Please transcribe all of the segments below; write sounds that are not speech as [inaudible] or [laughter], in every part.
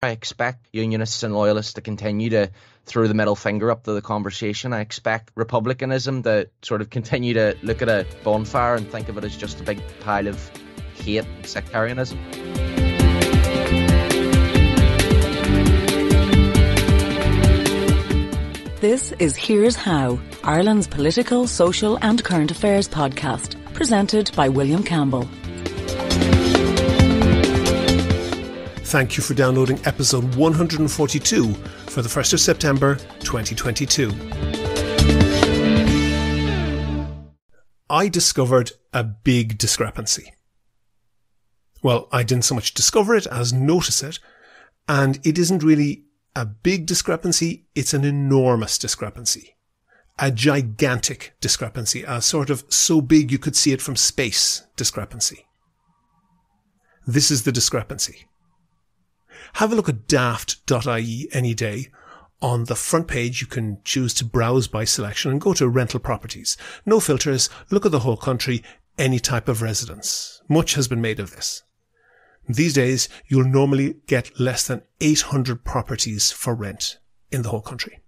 I expect unionists and loyalists to continue to throw the middle finger up to the conversation. I expect republicanism to sort of continue to look at a bonfire and think of it as just a big pile of hate and sectarianism. This is Here's How, Ireland's political, social, and current affairs podcast, presented by William Campbell. Thank you for downloading episode 142 for the 1st of September 2022. I discovered a big discrepancy. Well, I didn't so much discover it as notice it, and it isn't really a big discrepancy, it's an enormous discrepancy. A gigantic discrepancy, a sort of so big you could see it from space discrepancy. This is the discrepancy. Have a look at daft.ie any day. On the front page, you can choose to browse by selection and go to rental properties. No filters, look at the whole country, any type of residence. Much has been made of this. These days, you'll normally get less than 800 properties for rent in the whole country.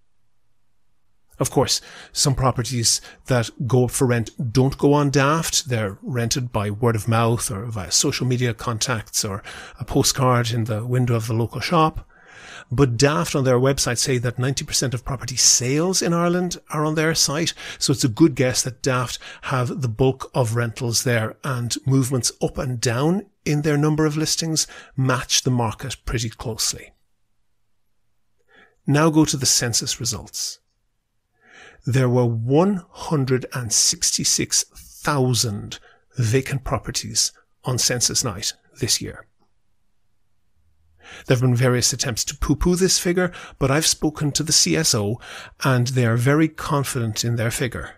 Of course, some properties that go up for rent don't go on daft. They're rented by word of mouth or via social media contacts or a postcard in the window of the local shop. But Daft on their website say that 90% of property sales in Ireland are on their site. So it's a good guess that Daft have the bulk of rentals there and movements up and down in their number of listings match the market pretty closely. Now go to the census results there were 166,000 vacant properties on census night this year. There have been various attempts to poo-poo this figure, but I've spoken to the CSO and they are very confident in their figure.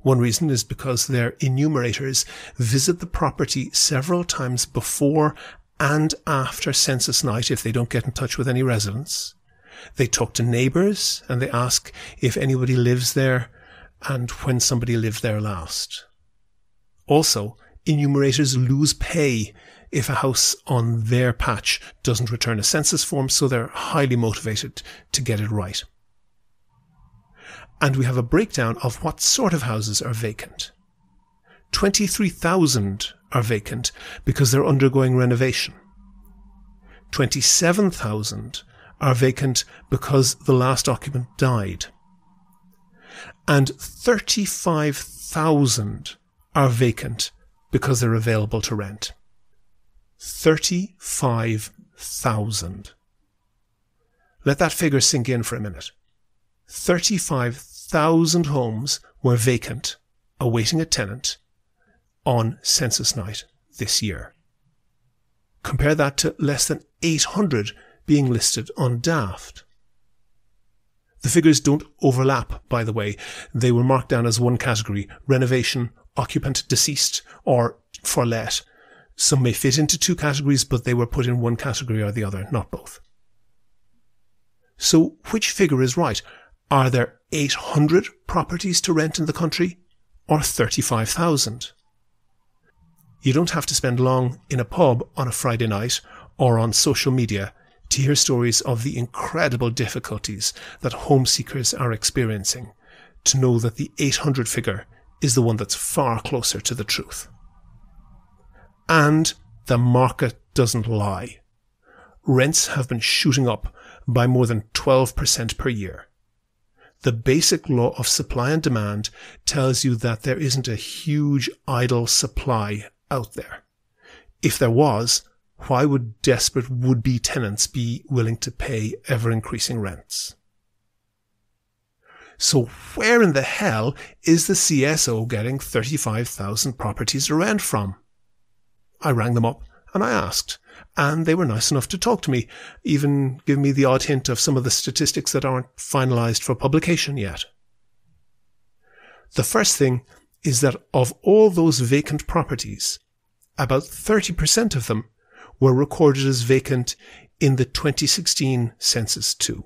One reason is because their enumerators visit the property several times before and after census night if they don't get in touch with any residents. They talk to neighbours and they ask if anybody lives there and when somebody lived there last. Also, enumerators lose pay if a house on their patch doesn't return a census form, so they're highly motivated to get it right. And we have a breakdown of what sort of houses are vacant. 23,000 are vacant because they're undergoing renovation. 27,000 are vacant because the last occupant died. And 35,000 are vacant because they're available to rent. 35,000. Let that figure sink in for a minute. 35,000 homes were vacant, awaiting a tenant, on census night this year. Compare that to less than 800 being listed on Daft. The figures don't overlap, by the way. They were marked down as one category, renovation, occupant deceased, or for let. Some may fit into two categories, but they were put in one category or the other, not both. So which figure is right? Are there 800 properties to rent in the country or 35,000? You don't have to spend long in a pub on a Friday night or on social media to hear stories of the incredible difficulties that home seekers are experiencing, to know that the 800 figure is the one that's far closer to the truth. And the market doesn't lie. Rents have been shooting up by more than 12% per year. The basic law of supply and demand tells you that there isn't a huge idle supply out there. If there was, why would desperate would-be tenants be willing to pay ever increasing rents? So where in the hell is the CSO getting 35,000 properties to rent from? I rang them up and I asked, and they were nice enough to talk to me, even give me the odd hint of some of the statistics that aren't finalized for publication yet. The first thing is that of all those vacant properties, about 30% of them were recorded as vacant in the 2016 census too.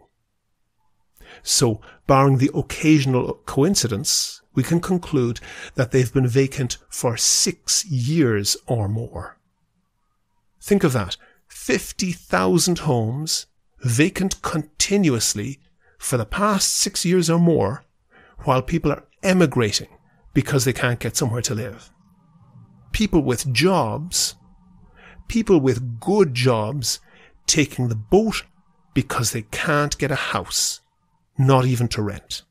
So, barring the occasional coincidence, we can conclude that they've been vacant for six years or more. Think of that. 50,000 homes vacant continuously for the past six years or more while people are emigrating because they can't get somewhere to live. People with jobs, people with good jobs taking the boat because they can't get a house, not even to rent.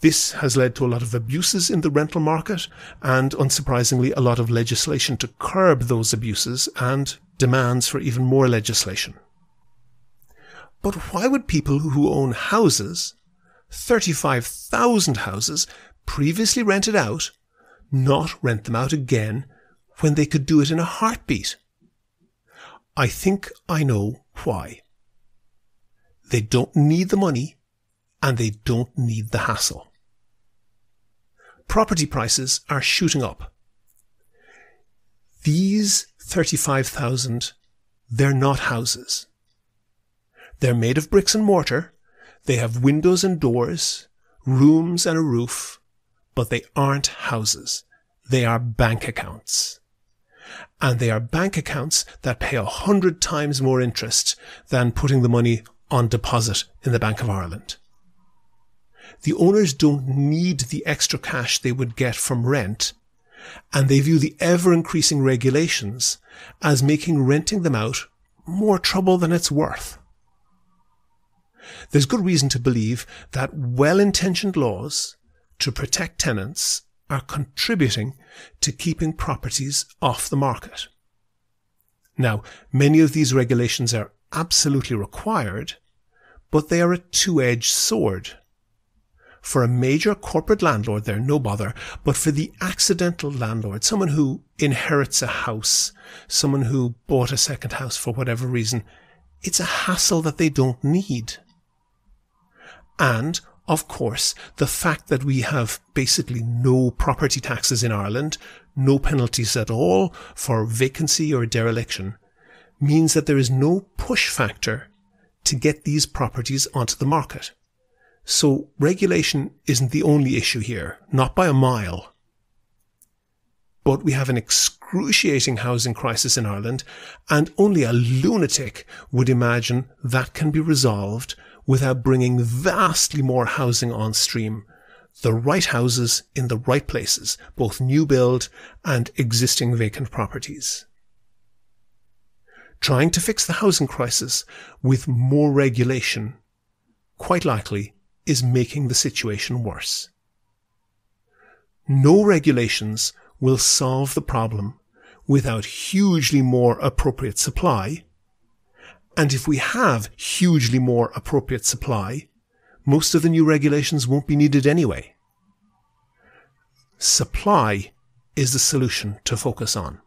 This has led to a lot of abuses in the rental market and, unsurprisingly, a lot of legislation to curb those abuses and demands for even more legislation. But why would people who own houses, 35,000 houses, previously rented out, not rent them out again when they could do it in a heartbeat? I think I know why. They don't need the money and they don't need the hassle. Property prices are shooting up. These 35,000, they're not houses. They're made of bricks and mortar. They have windows and doors, rooms and a roof, but they aren't houses. They are bank accounts. And they are bank accounts that pay a hundred times more interest than putting the money on deposit in the Bank of Ireland. The owners don't need the extra cash they would get from rent, and they view the ever increasing regulations as making renting them out more trouble than it's worth. There's good reason to believe that well-intentioned laws to protect tenants are contributing to keeping properties off the market. Now, many of these regulations are absolutely required, but they are a two-edged sword. For a major corporate landlord, they're no bother, but for the accidental landlord, someone who inherits a house, someone who bought a second house for whatever reason, it's a hassle that they don't need. And, of course, the fact that we have basically no property taxes in Ireland, no penalties at all for vacancy or dereliction, means that there is no push factor to get these properties onto the market. So regulation isn't the only issue here, not by a mile. But we have an excruciating housing crisis in Ireland, and only a lunatic would imagine that can be resolved without bringing vastly more housing on stream. The right houses in the right places, both new build and existing vacant properties. Trying to fix the housing crisis with more regulation, quite likely, is making the situation worse. No regulations will solve the problem without hugely more appropriate supply and if we have hugely more appropriate supply, most of the new regulations won't be needed anyway. Supply is the solution to focus on.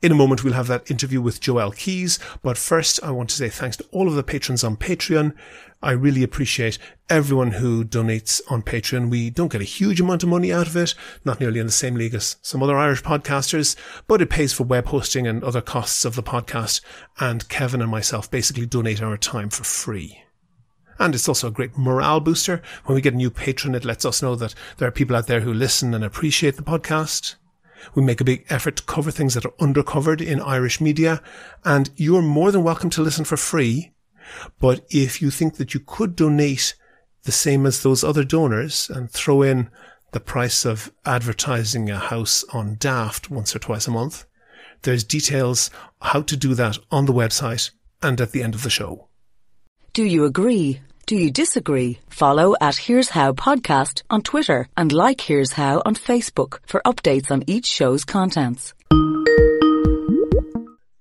In a moment, we'll have that interview with Joel Keys. But first, I want to say thanks to all of the patrons on Patreon. I really appreciate everyone who donates on Patreon. We don't get a huge amount of money out of it, not nearly in the same league as some other Irish podcasters, but it pays for web hosting and other costs of the podcast. And Kevin and myself basically donate our time for free. And it's also a great morale booster. When we get a new patron, it lets us know that there are people out there who listen and appreciate the podcast. We make a big effort to cover things that are undercovered in Irish media, and you're more than welcome to listen for free. But if you think that you could donate the same as those other donors and throw in the price of advertising a house on Daft once or twice a month, there's details how to do that on the website and at the end of the show. Do you agree? Do you disagree? Follow at Here's How podcast on Twitter and like Here's How on Facebook for updates on each show's contents.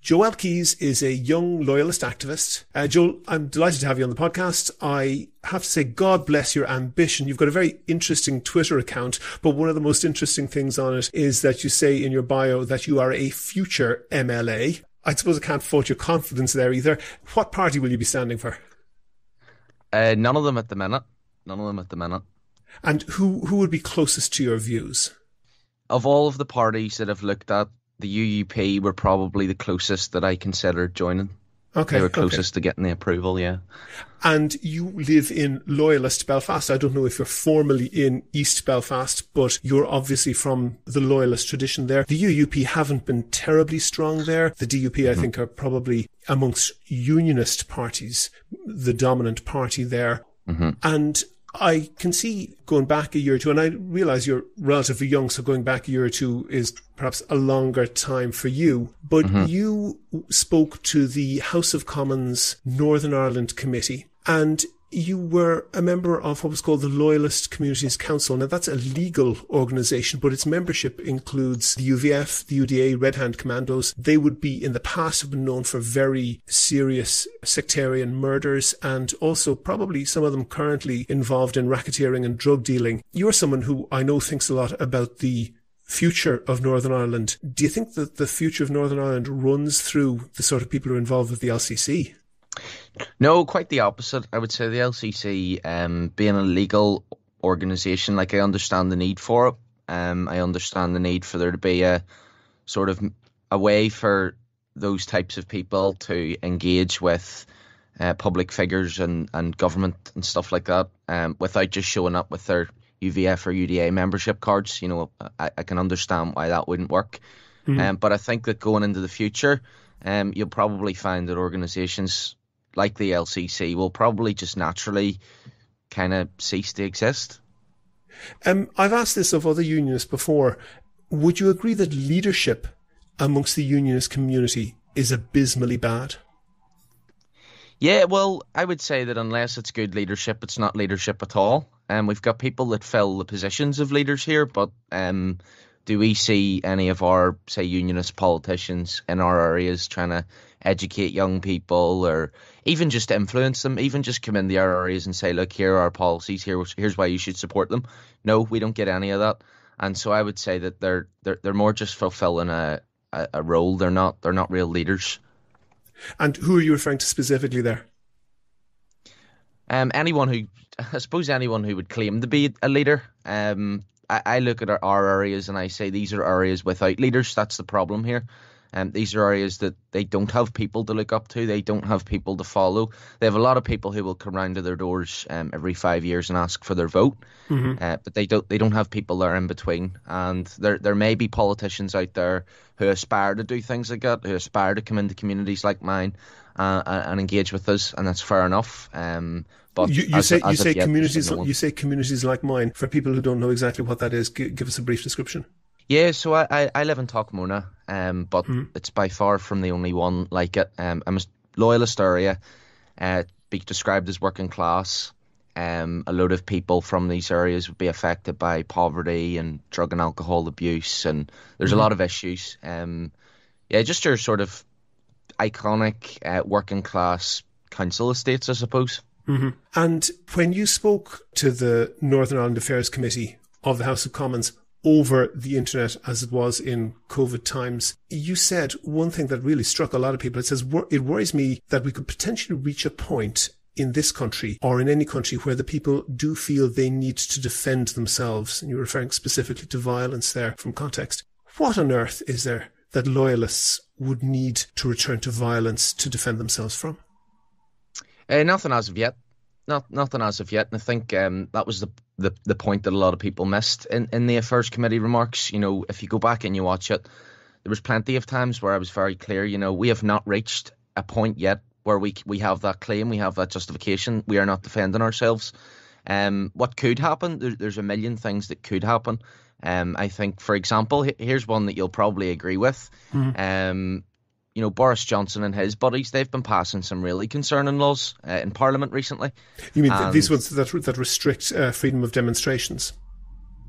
Joel Keys is a young loyalist activist. Uh, Joel, I'm delighted to have you on the podcast. I have to say, God bless your ambition. You've got a very interesting Twitter account, but one of the most interesting things on it is that you say in your bio that you are a future MLA. I suppose I can't fault your confidence there either. What party will you be standing for? Uh, none of them at the minute. None of them at the minute. And who who would be closest to your views? Of all of the parties that I've looked at, the UUP were probably the closest that I considered joining. Okay. They were closest okay. to getting the approval, yeah. And you live in Loyalist Belfast. I don't know if you're formally in East Belfast, but you're obviously from the Loyalist tradition there. The UUP haven't been terribly strong there. The DUP, I mm-hmm. think, are probably amongst unionist parties, the dominant party there. Mm-hmm. And I can see going back a year or two, and I realize you're relatively young, so going back a year or two is perhaps a longer time for you. But mm-hmm. you spoke to the House of Commons Northern Ireland Committee, and you were a member of what was called the Loyalist Communities Council. Now that's a legal organisation, but its membership includes the UVF, the UDA, Red Hand Commandos. They would be in the past have been known for very serious sectarian murders and also probably some of them currently involved in racketeering and drug dealing. You're someone who I know thinks a lot about the future of Northern Ireland. Do you think that the future of Northern Ireland runs through the sort of people who are involved with the LCC? No, quite the opposite. I would say the LCC, um, being a legal organisation, like I understand the need for it. Um, I understand the need for there to be a sort of a way for those types of people to engage with uh, public figures and, and government and stuff like that um, without just showing up with their UVF or UDA membership cards. You know, I, I can understand why that wouldn't work. Mm-hmm. Um, but I think that going into the future, um, you'll probably find that organisations like the LCC will probably just naturally kind of cease to exist. Um, I've asked this of other unionists before. Would you agree that leadership amongst the unionist community is abysmally bad? Yeah, well, I would say that unless it's good leadership, it's not leadership at all. And um, we've got people that fill the positions of leaders here, but um, do we see any of our, say, unionist politicians in our areas trying to educate young people or even just influence them, even just come in the areas and say, look, here are our policies, here, here's why you should support them. No, we don't get any of that. And so I would say that they're they're they're more just fulfilling a, a, a role. They're not they're not real leaders. And who are you referring to specifically there? Um, anyone who, I suppose, anyone who would claim to be a leader. Um, I, I look at our, our areas and I say these are areas without leaders. That's the problem here. Um, these are areas that they don't have people to look up to. They don't have people to follow. They have a lot of people who will come round to their doors um, every five years and ask for their vote, mm-hmm. uh, but they don't. They don't have people there in between. And there there may be politicians out there who aspire to do things like that, who aspire to come into communities like mine uh, and engage with us, and that's fair enough. Um, but you, you say you say communities no you say communities like mine. For people who don't know exactly what that is, give, give us a brief description. Yeah, so I, I, I live in Taughmonagh, um, but mm. it's by far from the only one like it. Um, I'm a loyalist area, uh, be described as working class. Um, a lot of people from these areas would be affected by poverty and drug and alcohol abuse, and there's mm. a hmm. lot of issues. Um, yeah, just your sort of iconic uh, working class council estates, I suppose. Mm-hmm. And when you spoke to the Northern Ireland Affairs Committee of the House of Commons, over the internet as it was in COVID times. You said one thing that really struck a lot of people. It says, it worries me that we could potentially reach a point in this country or in any country where the people do feel they need to defend themselves. And you're referring specifically to violence there from context. What on earth is there that loyalists would need to return to violence to defend themselves from? Uh, nothing as of yet not nothing as of yet. And I think um, that was the, the the point that a lot of people missed in in the affairs committee remarks. You know, if you go back and you watch it, there was plenty of times where I was very clear. You know, we have not reached a point yet where we we have that claim, we have that justification. We are not defending ourselves. Um, what could happen? There, there's a million things that could happen. Um, I think, for example, here's one that you'll probably agree with. Mm-hmm. Um, you know, Boris Johnson and his buddies, they've been passing some really concerning laws uh, in Parliament recently. You mean these ones that, that restrict uh, freedom of demonstrations?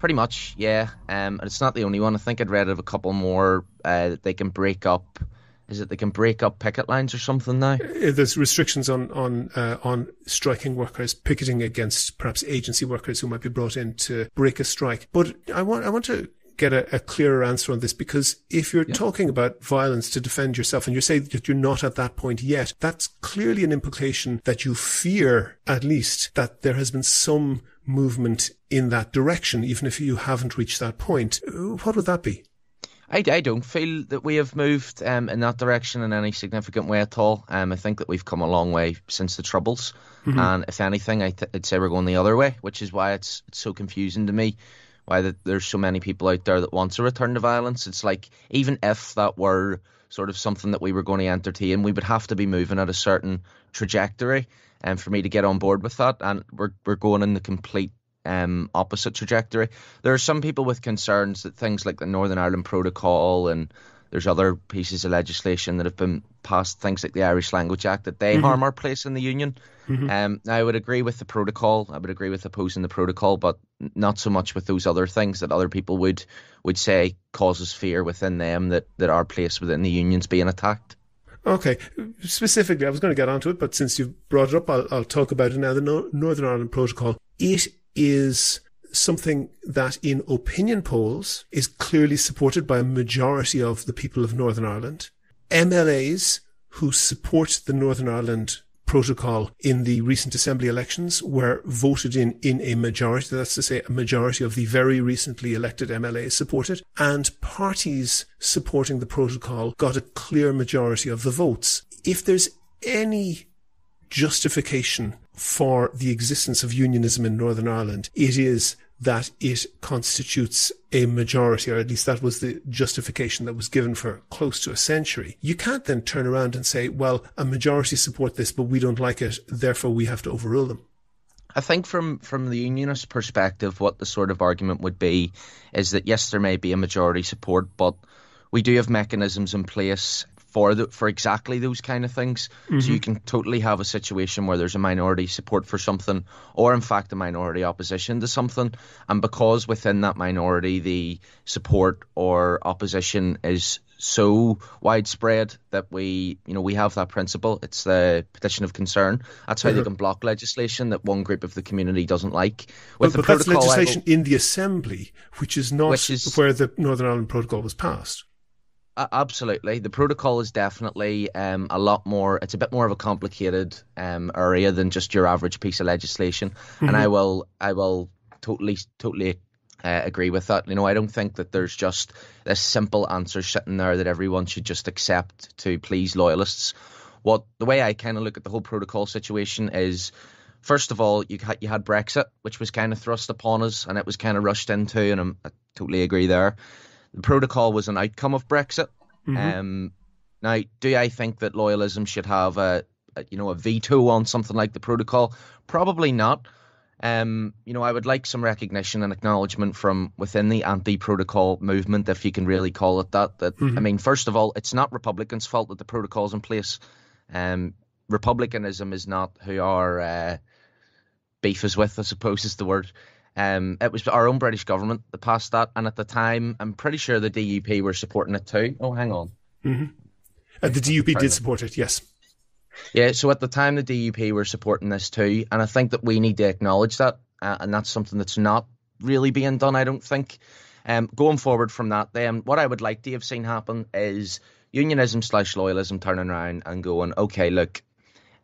Pretty much, yeah. Um, and it's not the only one. I think I'd read of a couple more uh, that they can break up. Is it they can break up picket lines or something now? Uh, there's restrictions on on uh, on striking workers, picketing against perhaps agency workers who might be brought in to break a strike. But I want I want to get a, a, clearer answer on this because if you're yeah. talking about violence to defend yourself and you say that you're not at that point yet, that's clearly an implication that you fear at least that there has been some movement in that direction, even if you haven't reached that point. What would that be? I, I don't feel that we have moved um, in that direction in any significant way at all. Um, I think that we've come a long way since the Troubles. Mm-hmm. And if anything, I th- I'd say we're going the other way, which is why it's, it's so confusing to me why the, there's so many people out there that wants a return to violence. It's like, even if that were sort of something that we were going to entertain, we would have to be moving at a certain trajectory and um, for me to get on board with that. And we're, we're going in the complete um, opposite trajectory. There are some people with concerns that things like the Northern Ireland Protocol and there's other pieces of legislation that have been passed, things like the Irish Language Act, that they mm-hmm. harm our place in the union. Mm-hmm. Um, I would agree with the protocol. I would agree with opposing the protocol, but not so much with those other things that other people would would say causes fear within them that, that our place within the union's being attacked. Okay, specifically, I was going to get onto it, but since you've brought it up, I'll, I'll talk about it now. The no- Northern Ireland Protocol. It is something that in opinion polls is clearly supported by a majority of the people of Northern Ireland. MLAs who support the Northern Ireland protocol in the recent assembly elections were voted in in a majority. That's to say, a majority of the very recently elected MLAs supported, and parties supporting the protocol got a clear majority of the votes. If there's any justification for the existence of unionism in Northern Ireland, it is that it constitutes a majority, or at least that was the justification that was given for close to a century. You can't then turn around and say, well, a majority support this, but we don't like it, therefore we have to overrule them. I think from from the unionist perspective, what the sort of argument would be is that yes, there may be a majority support, but we do have mechanisms in place for the, for exactly those kind of things. Mm-hmm. So you can totally have a situation where there's a minority support for something, or in fact a minority opposition to something, and because within that minority the support or opposition is so widespread that we, you know, we have that principle. It's the petition of concern. That's how mm-hmm. they can block legislation that one group of the community doesn't like. With but, but that's legislation in the assembly, which is not which is, where the Northern Ireland Protocol was passed. Uh, absolutely, the protocol is definitely um, a lot more. It's a bit more of a complicated um, area than just your average piece of legislation, mm-hmm. and I will, I will totally, totally uh, agree with that. You know, I don't think that there's just this simple answer sitting there that everyone should just accept to please loyalists. What the way I kind of look at the whole protocol situation is. First of all, you had, you had Brexit, which was kind of thrust upon us, and it was kind of rushed into, and I'm, I totally agree there the protocol was an outcome of Brexit. Mm-hmm. Um, now, do I think that loyalism should have a, a, you know a veto on something like the protocol? Probably not. Um, you know, I would like some recognition and acknowledgement from within the anti-protocol movement, if you can really call it that. That mm-hmm. I mean, first of all, it's not Republicans' fault that the protocol's in place. Um, Republicanism is not who our uh, beef is with, I suppose is the word. Um, it was our own British government that passed that, and at the time, I'm pretty sure the DUP were supporting it too. Oh, hang on. Mm-hmm. Uh, the DUP did support it, yes. Yeah, so at the time, the DUP were supporting this too, and I think that we need to acknowledge that, uh, and that's something that's not really being done, I don't think. Um, going forward from that, then, what I would like to have seen happen is unionism slash loyalism turning around and going, okay, look,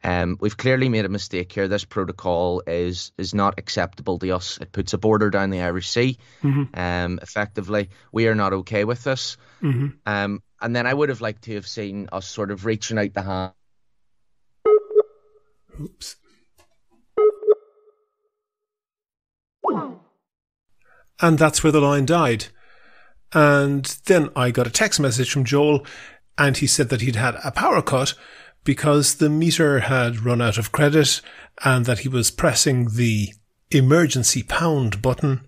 um, we've clearly made a mistake here. This protocol is is not acceptable to us. It puts a border down the Irish Sea. Mm-hmm. Um, effectively, we are not okay with this. Mm-hmm. Um, and then I would have liked to have seen us sort of reaching out the hand. Oops. And that's where the line died. And then I got a text message from Joel, and he said that he'd had a power cut because the meter had run out of credit and that he was pressing the emergency pound button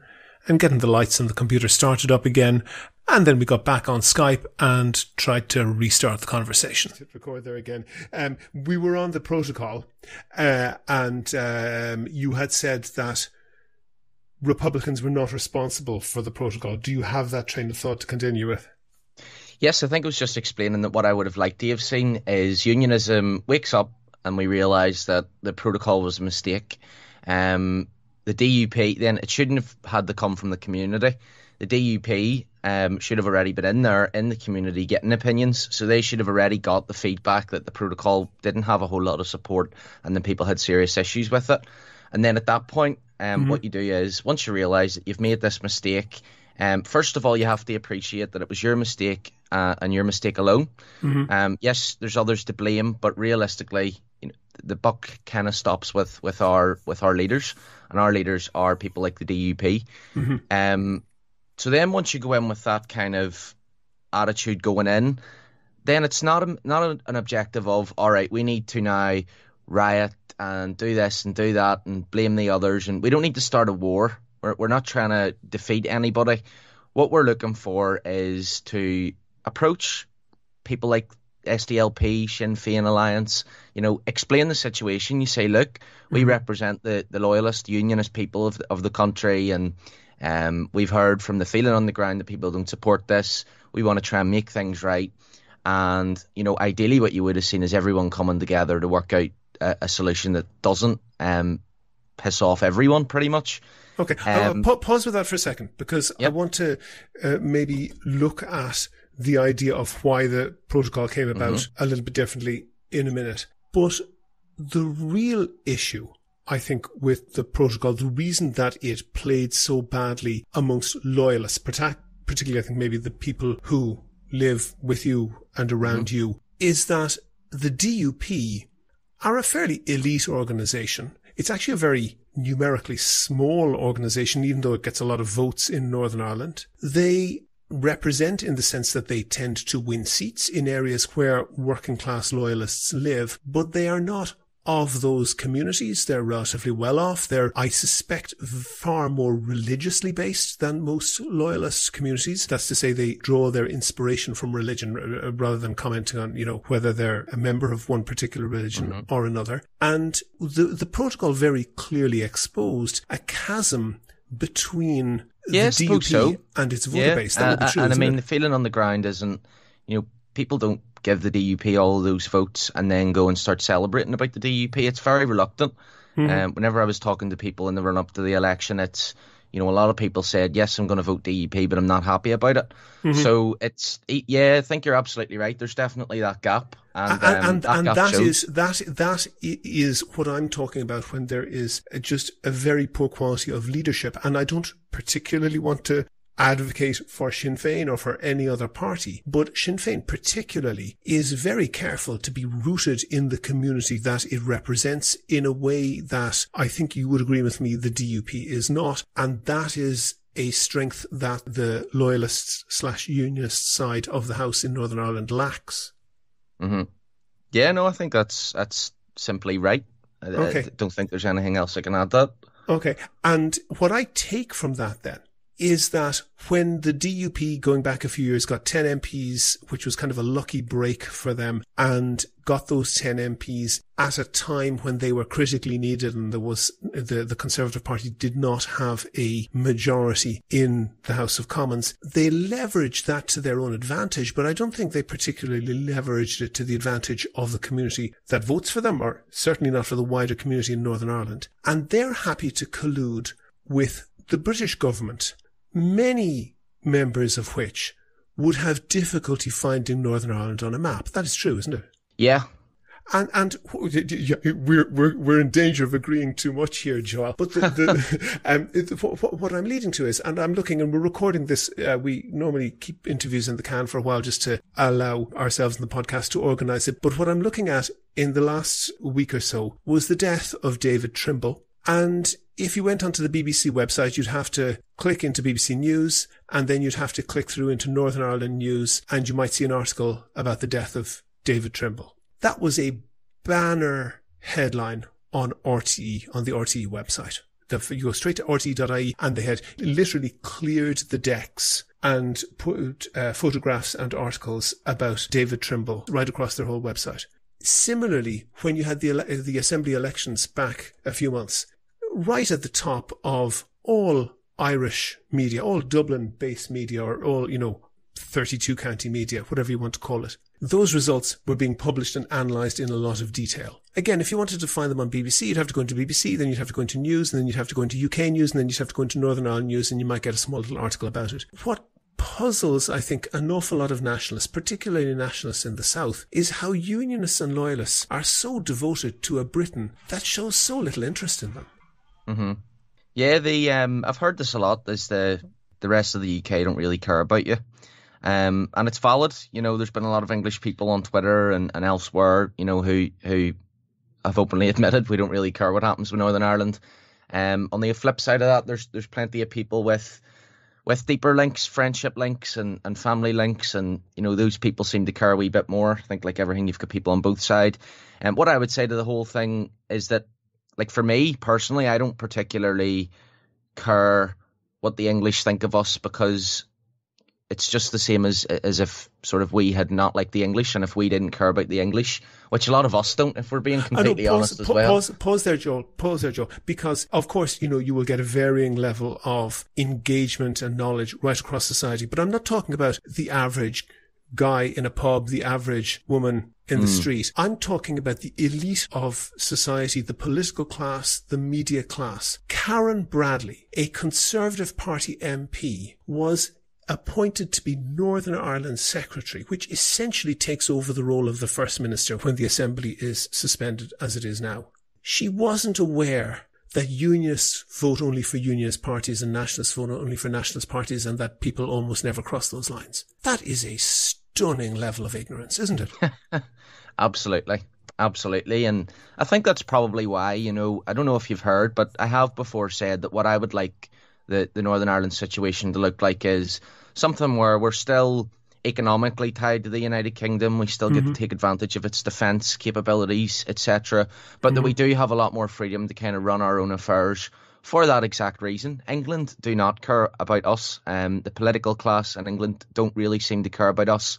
and getting the lights on the computer started up again. And then we got back on Skype and tried to restart the conversation. Hit record there again. Um, we were on the protocol, uh, and um, you had said that Republicans were not responsible for the protocol. Do you have that train of thought to continue with? Yes, I think it was just explaining that what I would have liked to have seen is unionism wakes up and we realise that the protocol was a mistake. Um, the DUP then it shouldn't have had to come from the community. The DUP um, should have already been in there in the community getting opinions, so they should have already got the feedback that the protocol didn't have a whole lot of support and then people had serious issues with it. And then at that point, um, mm-hmm. what you do is once you realise that you've made this mistake, Um, first of all, you have to appreciate that it was your mistake uh, and your mistake alone. Mm-hmm. Um, yes, there's others to blame, but realistically, you know, the buck kind of stops with, with our with our leaders, and our leaders are people like the DUP. Mm-hmm. Um, so then once you go in with that kind of attitude going in, then it's not a, not an objective of all right, we need to now riot and do this and do that and blame the others, and we don't need to start a war. We're we're not trying to defeat anybody. What we're looking for is to approach people like SDLP, Sinn Féin Alliance, you know, explain the situation. You say, look, we represent the, the loyalist, unionist people of the, of the country, and um, we've heard from the feeling on the ground that people don't support this. We want to try and make things right. And, you know, ideally what you would have seen is everyone coming together to work out a, a solution that doesn't um, piss off everyone pretty much. Okay, uh, Um, pa- pause with that for a second because I want to uh, maybe look at the idea of why the protocol came about Mm-hmm. a little bit differently in a minute. But the real issue, I think, with the protocol, the reason that it played so badly amongst loyalists, particularly I think maybe the people who live with you and around you, is that the DUP are a fairly elite organization. It's actually a very numerically small organization, even though it gets a lot of votes in Northern Ireland. They represent in the sense that they tend to win seats in areas where working class loyalists live, but they are not of those communities. They're relatively well off. They're, I suspect, far more religiously based than most loyalist communities. That's to say they draw their inspiration from religion uh, rather than commenting on, you know, whether they're a member of one particular religion or another. And the, the protocol very clearly exposed a chasm between Yeah, the DUP so. and its voter base. That would be uh, true. and I mean, it? the feeling on the ground isn't, you know, people don't give the DUP all those votes and then go and start celebrating about the DUP. It's very reluctant. Mm-hmm. Um, whenever I was talking to people in the run up to the election, it's, you know, a lot of people said, yes, I'm going to vote DUP, but I'm not happy about it. Mm-hmm. So it's, yeah, I think you're absolutely right. There's definitely that gap. And, and, um, and, that and gap that shows. that that what I'm talking about when there is just a very poor quality of leadership. And I don't particularly want to advocate for Sinn Féin or for any other party, but Sinn Féin particularly is very careful to be rooted in the community that it represents in a way that I think you would agree with me the DUP is not, and that is a strength that the loyalist slash unionist side of the house in Northern Ireland lacks. hmm Yeah, no, I think that's that's simply right. I, I Okay. don't think there's anything else I can add that. Okay. And what I take from that then is that when the DUP going back a few years got 10 MPs, which was kind of a lucky break for them and got those 10 MPs at a time when they were critically needed and there was the, the Conservative Party did not have a majority in the House of Commons. They leveraged that to their own advantage, but I don't think they particularly leveraged it to the advantage of the community that votes for them or certainly not for the wider community in Northern Ireland. And they're happy to collude with the British government many members of which would have difficulty finding Northern Ireland on a map. That is true, isn't it? Yeah, And and we're we're we're in danger of agreeing too much here, Joel. But the, the [laughs] um, it, what, what I'm leading to is, and I'm looking, and we're recording this. Uh, we normally keep interviews in the can for a while just to allow ourselves in the podcast to organise it. But what I'm looking at in the last week or so was the death of David Trimble. And if you went onto the BBC website, you'd have to click into BBC News and then you'd have to click through into Northern Ireland News and you might see an article about the death of David Trimble. That was a banner headline on RTE, on the RTE website. The, you go straight to RTE.ie and they had literally cleared the decks and put uh, photographs and articles about David Trimble right across their whole website. Similarly, when you had the, ele- the assembly elections back a few months, right at the top of all Irish media, all Dublin based media, or all, you know, 32 county media, whatever you want to call it, those results were being published and analysed in a lot of detail. Again, if you wanted to find them on BBC, you'd have to go into BBC, then you'd have to go into news, and then you'd have to go into UK news, and then you'd have to go into Northern Ireland news, and you might get a small little article about it. What puzzles, I think, an awful lot of nationalists, particularly nationalists in the South, is how unionists and loyalists are so devoted to a Britain that shows so little interest in them. Hmm Yeah, the um, I've heard this a lot. Is the the rest of the UK don't really care about you. Um, and it's valid. You know, there's been a lot of English people on Twitter and, and elsewhere, you know, who who have openly [laughs] admitted we don't really care what happens with Northern Ireland. Um, on the flip side of that, there's there's plenty of people with with deeper links, friendship links, and, and family links, and you know those people seem to care a wee bit more. I think like everything, you've got people on both sides. And what I would say to the whole thing is that, like for me personally, I don't particularly care what the English think of us because it's just the same as as if sort of we had not liked the English and if we didn't care about the English, which a lot of us don't, if we're being completely know, pause, honest as well. Pause, pause there, Joel. Pause there, Joel. Because of course, you know, you will get a varying level of engagement and knowledge right across society. But I'm not talking about the average guy in a pub, the average woman in the mm. street. I'm talking about the elite of society, the political class, the media class. Karen Bradley, a Conservative Party MP, was appointed to be Northern Ireland's secretary, which essentially takes over the role of the First Minister when the Assembly is suspended as it is now. She wasn't aware that unionists vote only for unionist parties and nationalists vote only for nationalist parties and that people almost never cross those lines. That is a stunning level of ignorance, isn't it? [laughs] Absolutely. Absolutely. And I think that's probably why, you know, I don't know if you've heard, but I have before said that what I would like the, the Northern Ireland situation to look like is something where we're still economically tied to the United Kingdom. We still get mm-hmm. to take advantage of its defence capabilities, etc. But mm-hmm. that we do have a lot more freedom to kind of run our own affairs for that exact reason. England do not care about us. Um, the political class in England don't really seem to care about us.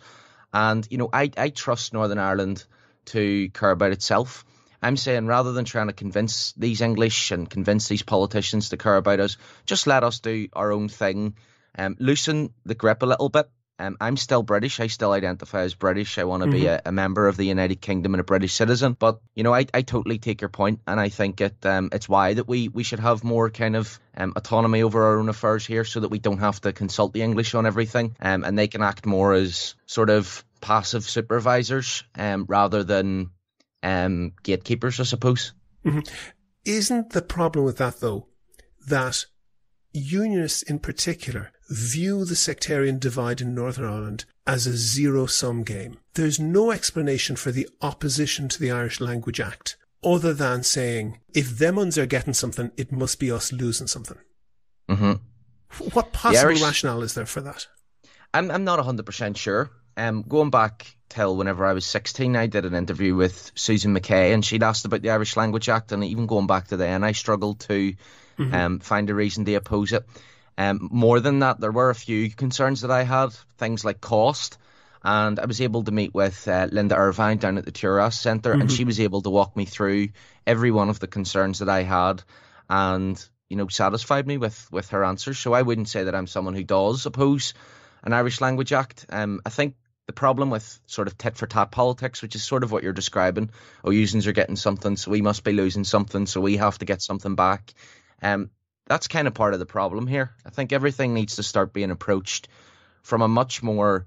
And, you know, I, I trust Northern Ireland to care about itself. I'm saying rather than trying to convince these English and convince these politicians to care about us, just let us do our own thing um, loosen the grip a little bit. Um, I'm still British. I still identify as British. I want to mm-hmm. be a, a, member of the United Kingdom and a British citizen. But you know, I, I totally take your point, and I think it um, it's why that we we should have more kind of um, autonomy over our own affairs here, so that we don't have to consult the English on everything, um, and they can act more as sort of passive supervisors, um, rather than um, gatekeepers, I suppose. Mm-hmm. Isn't the problem with that though that unionists in particular view the sectarian divide in Northern Ireland as a zero sum game. There's no explanation for the opposition to the Irish Language Act other than saying if them uns are getting something, it must be us losing something. Mm-hmm. What possible Irish... rationale is there for that? I'm I'm not hundred percent sure. Um, going back till whenever I was 16, I did an interview with Susan McKay, and she'd asked about the Irish Language Act, and even going back to then, I struggled to mm-hmm. um, find a reason to oppose it. Um, more than that, there were a few concerns that I had, things like cost. And I was able to meet with uh, Linda Ervine down at the TURAS Centre, mm-hmm. and she was able to walk me through every one of the concerns that I had, and you know, satisfied me with with her answers. So I wouldn't say that I'm someone who does oppose an Irish Language Act. Um, I think the problem with sort of tit for tat politics, which is sort of what you're describing, oh, users are getting something, so we must be losing something, so we have to get something back. Um, that's kind of part of the problem here. I think everything needs to start being approached from a much more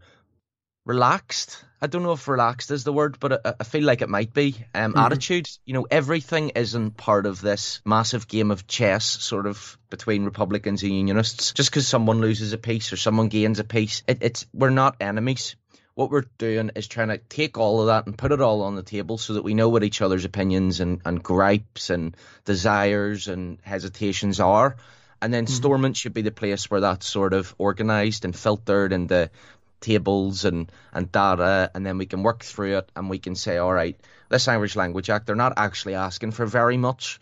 relaxed. I don't know if relaxed is the word, but I, I feel like it might be. Um, mm-hmm. Attitude. You know, everything isn't part of this massive game of chess, sort of between Republicans and Unionists. Just because someone loses a piece or someone gains a piece, it, it's we're not enemies what we're doing is trying to take all of that and put it all on the table so that we know what each other's opinions and, and gripes and desires and hesitations are. And then mm-hmm. Stormont should be the place where that's sort of organised and filtered into tables and, and data, and then we can work through it and we can say, all right, this Irish Language Act, they're not actually asking for very much.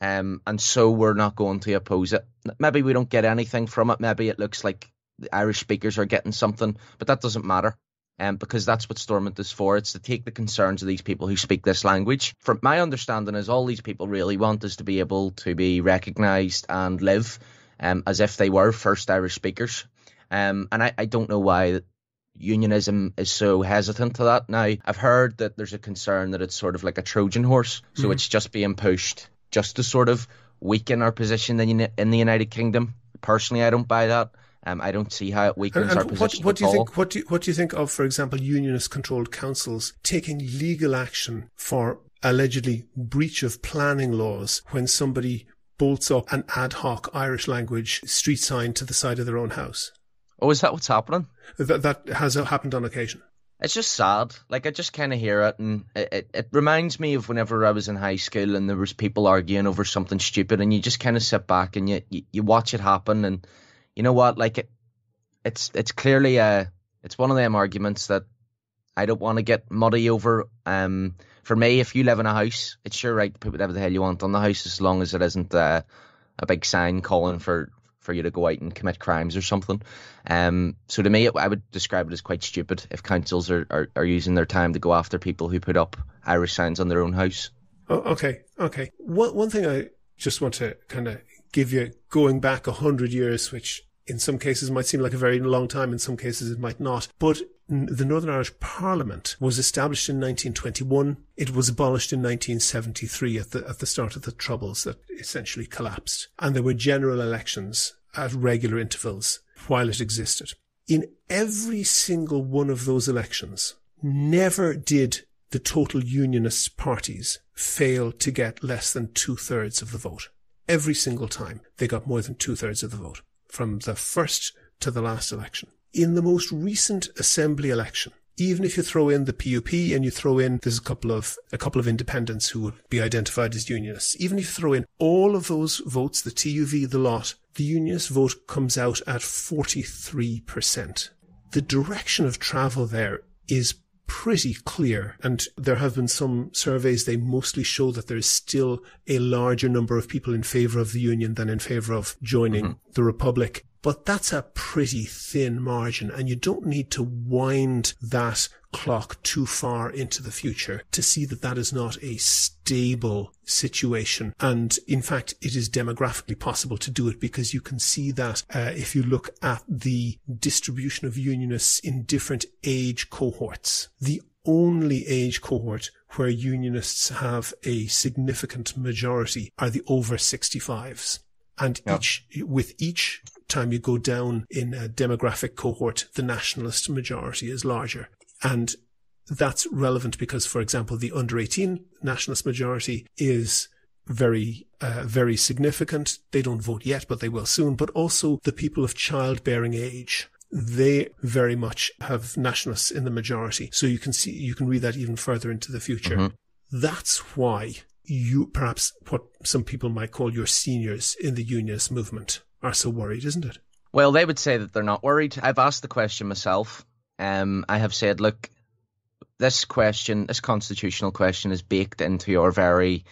Um, and so we're not going to oppose it. Maybe we don't get anything from it. Maybe it looks like the Irish speakers are getting something, but that doesn't matter um, because that's what Stormont is for. It's to take the concerns of these people who speak this language. From my understanding, is all these people really want is to be able to be recognised and live um, as if they were first Irish speakers. Um, and I, I don't know why unionism is so hesitant to that. Now, I've heard that there's a concern that it's sort of like a Trojan horse, so mm-hmm. it's just being pushed just to sort of weaken our position in, in the United Kingdom. Personally, I don't buy that. Um, I don't see how it weakens and, and our position. What, what do you think? What do you, what do you think of, for example, unionist-controlled councils taking legal action for allegedly breach of planning laws when somebody bolts up an ad hoc Irish language street sign to the side of their own house. Oh, is that what's happening? That, that has happened on occasion. It's just sad. Like I just kind of hear it, and it, it, it reminds me of whenever I was in high school and there was people arguing over something stupid, and you just kind of sit back and you, you, you watch it happen, and you know what? Like it, it's it's clearly a it's one of them arguments that I don't want to get muddy over. Um, for me, if you live in a house, it's your right to put whatever the hell you want on the house, as long as it isn't uh, a big sign calling for for you to go out and commit crimes or something. Um, so to me, I would describe it as quite stupid if councils are, are, are using their time to go after people who put up Irish signs on their own house. Oh, okay, okay. One one thing I just want to kind of give you, going back a hundred years, which in some cases might seem like a very long time, in some cases it might not. But the Northern Irish Parliament was established in 1921. It was abolished in 1973 at the, at the start of the Troubles that essentially collapsed. And there were general elections at regular intervals while it existed. In every single one of those elections, never did the total unionist parties fail to get less than two thirds of the vote. Every single time they got more than two thirds of the vote from the first to the last election. In the most recent assembly election, even if you throw in the PUP and you throw in there's a couple of a couple of independents who would be identified as unionists, even if you throw in all of those votes, the TUV, the lot, the unionist vote comes out at 43%. The direction of travel there is pretty clear. And there have been some surveys, they mostly show that there is still a larger number of people in favour of the Union than in favour of joining mm-hmm. the Republic. But that's a pretty thin margin and you don't need to wind that clock too far into the future to see that that is not a stable situation. And in fact, it is demographically possible to do it because you can see that uh, if you look at the distribution of unionists in different age cohorts. The only age cohort where unionists have a significant majority are the over 65s. And yeah. each, with each time you go down in a demographic cohort, the nationalist majority is larger. And that's relevant because, for example, the under 18 nationalist majority is very, uh, very significant. They don't vote yet, but they will soon. But also the people of childbearing age. They very much have nationalists in the majority. So you can see, you can read that even further into the future. Mm-hmm. That's why you, perhaps what some people might call your seniors in the unionist movement are so worried, isn't it? Well, they would say that they're not worried. I've asked the question myself. Um, I have said, look, this question, this constitutional question, is baked into your very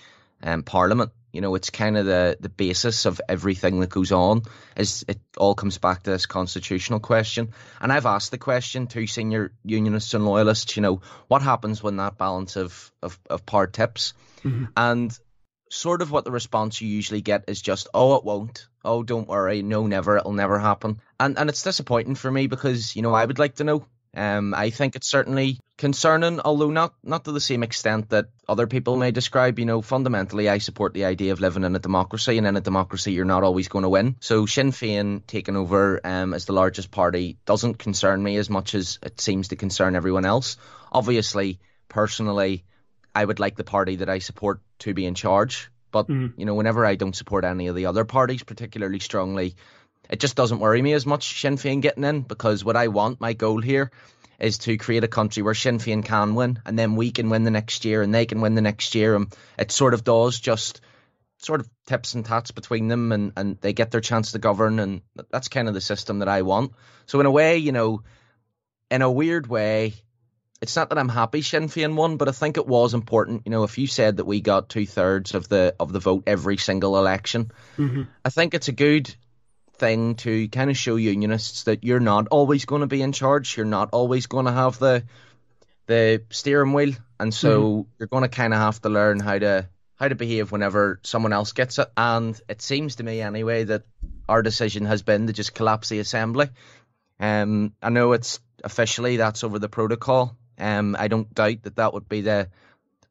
um, parliament. You know, it's kind of the, the basis of everything that goes on. Is it all comes back to this constitutional question? And I've asked the question to senior unionists and loyalists. You know, what happens when that balance of of, of power tips? Mm-hmm. And sort of what the response you usually get is just, "Oh, it won't. Oh, don't worry. No, never. It'll never happen." And and it's disappointing for me because you know I would like to know. Um, I think it's certainly concerning, although not not to the same extent that other people may describe. You know, fundamentally, I support the idea of living in a democracy, and in a democracy, you're not always going to win. So Sinn Féin taking over um, as the largest party doesn't concern me as much as it seems to concern everyone else. Obviously, personally, I would like the party that I support to be in charge. But mm. you know, whenever I don't support any of the other parties particularly strongly, it just doesn't worry me as much Sinn Féin getting in because what I want, my goal here, is to create a country where Sinn Féin can win, and then we can win the next year, and they can win the next year, and it sort of does just sort of tips and tats between them, and and they get their chance to govern, and that's kind of the system that I want. So in a way, you know, in a weird way, it's not that I'm happy Sinn Féin won, but I think it was important. You know, if you said that we got two thirds of the of the vote every single election, mm-hmm. I think it's a good thing to kind of show unionists that you're not always going to be in charge. You're not always going to have the the steering wheel, and so mm-hmm. you're going to kind of have to learn how to how to behave whenever someone else gets it. And it seems to me anyway that our decision has been to just collapse the assembly. Um, I know it's officially that's over the protocol, um, I don't doubt that that would be the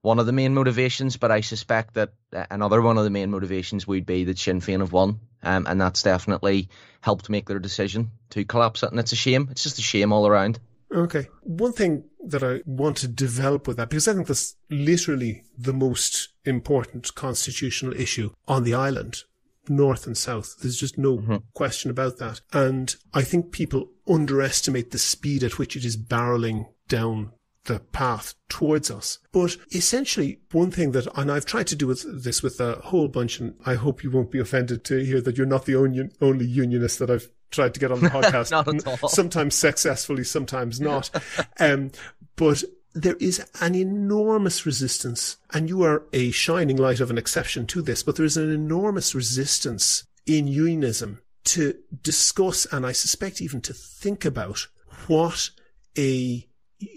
one of the main motivations, but I suspect that uh, another one of the main motivations would be that Sinn Féin have won, um, and that's definitely helped make their decision to collapse it. And it's a shame. It's just a shame all around. Okay. One thing that I want to develop with that, because I think that's literally the most important constitutional issue on the island north and south. There's just no mm-hmm. question about that. And I think people underestimate the speed at which it is barreling down the path towards us. But essentially, one thing that, and I've tried to do with this with a whole bunch, and I hope you won't be offended to hear that you're not the only, only unionist that I've tried to get on the [laughs] podcast. not at all. Sometimes successfully, sometimes not. [laughs] um, but there is an enormous resistance, and you are a shining light of an exception to this, but there is an enormous resistance in unionism to discuss, and I suspect even to think about what a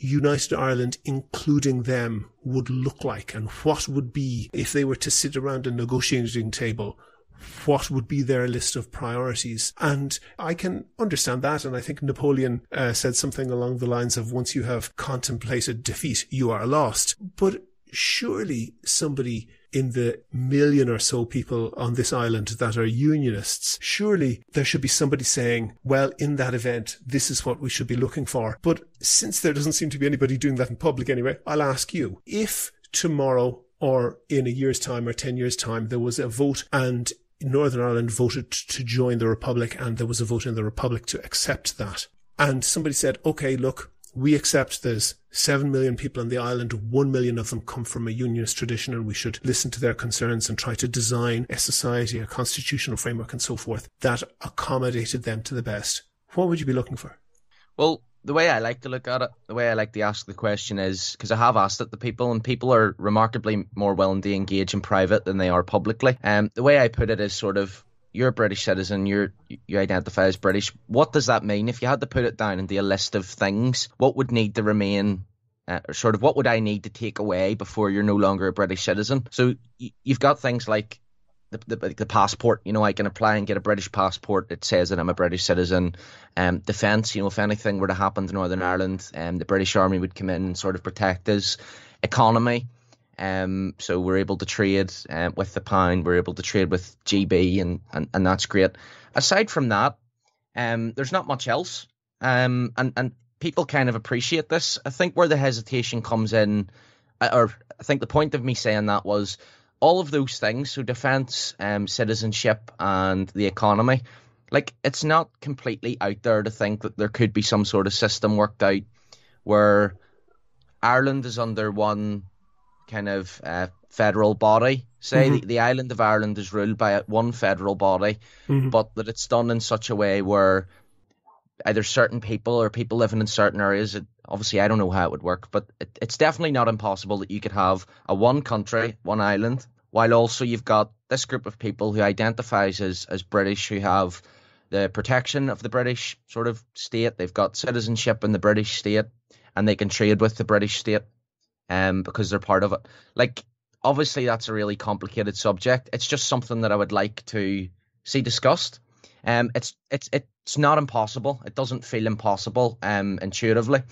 United Ireland, including them, would look like and what would be, if they were to sit around a negotiating table, what would be their list of priorities. And I can understand that. And I think Napoleon uh, said something along the lines of once you have contemplated defeat, you are lost. But surely somebody in the million or so people on this island that are unionists, surely there should be somebody saying, well, in that event, this is what we should be looking for. But since there doesn't seem to be anybody doing that in public anyway, I'll ask you, if tomorrow or in a year's time or 10 years time, there was a vote and Northern Ireland voted to join the Republic and there was a vote in the Republic to accept that. And somebody said, okay, look, we accept there's 7 million people on the island, 1 million of them come from a unionist tradition, and we should listen to their concerns and try to design a society, a constitutional framework, and so forth that accommodated them to the best. What would you be looking for? Well, the way I like to look at it, the way I like to ask the question is because I have asked it to people, and people are remarkably more willing to engage in private than they are publicly. And um, the way I put it is sort of you're a British citizen, you're you identify as British. What does that mean? If you had to put it down into a list of things, what would need to remain? Uh, sort of what would I need to take away before you're no longer a British citizen? So you've got things like the, the, the, passport. You know, I can apply and get a British passport that says that I'm a British citizen. Um, defence, you know, if anything were to happen to Northern Ireland, um, the British Army would come in and sort of protect us. Economy, um, so we're able to trade uh, with the pound, we're able to trade with GB, and, and, and that's great. Aside from that, um, there's not much else. Um, and, and people kind of appreciate this. I think where the hesitation comes in, uh, or I think the point of me saying that was all of those things, so defence, um, citizenship, and the economy, like it's not completely out there to think that there could be some sort of system worked out where Ireland is under one kind of uh, federal body. Say mm-hmm. the, the, island of Ireland is ruled by one federal body, mm-hmm. but that it's done in such a way where either certain people or people living in certain areas. It, obviously, I don't know how it would work, but it, it's definitely not impossible that you could have a one country, one island, while also you've got this group of people who identifies as as British who have the protection of the British sort of state. They've got citizenship in the British state, and they can trade with the British state, um, because they're part of it. Like, obviously, that's a really complicated subject. It's just something that I would like to see discussed. Um, it's it's it's not impossible. It doesn't feel impossible. Um, intuitively,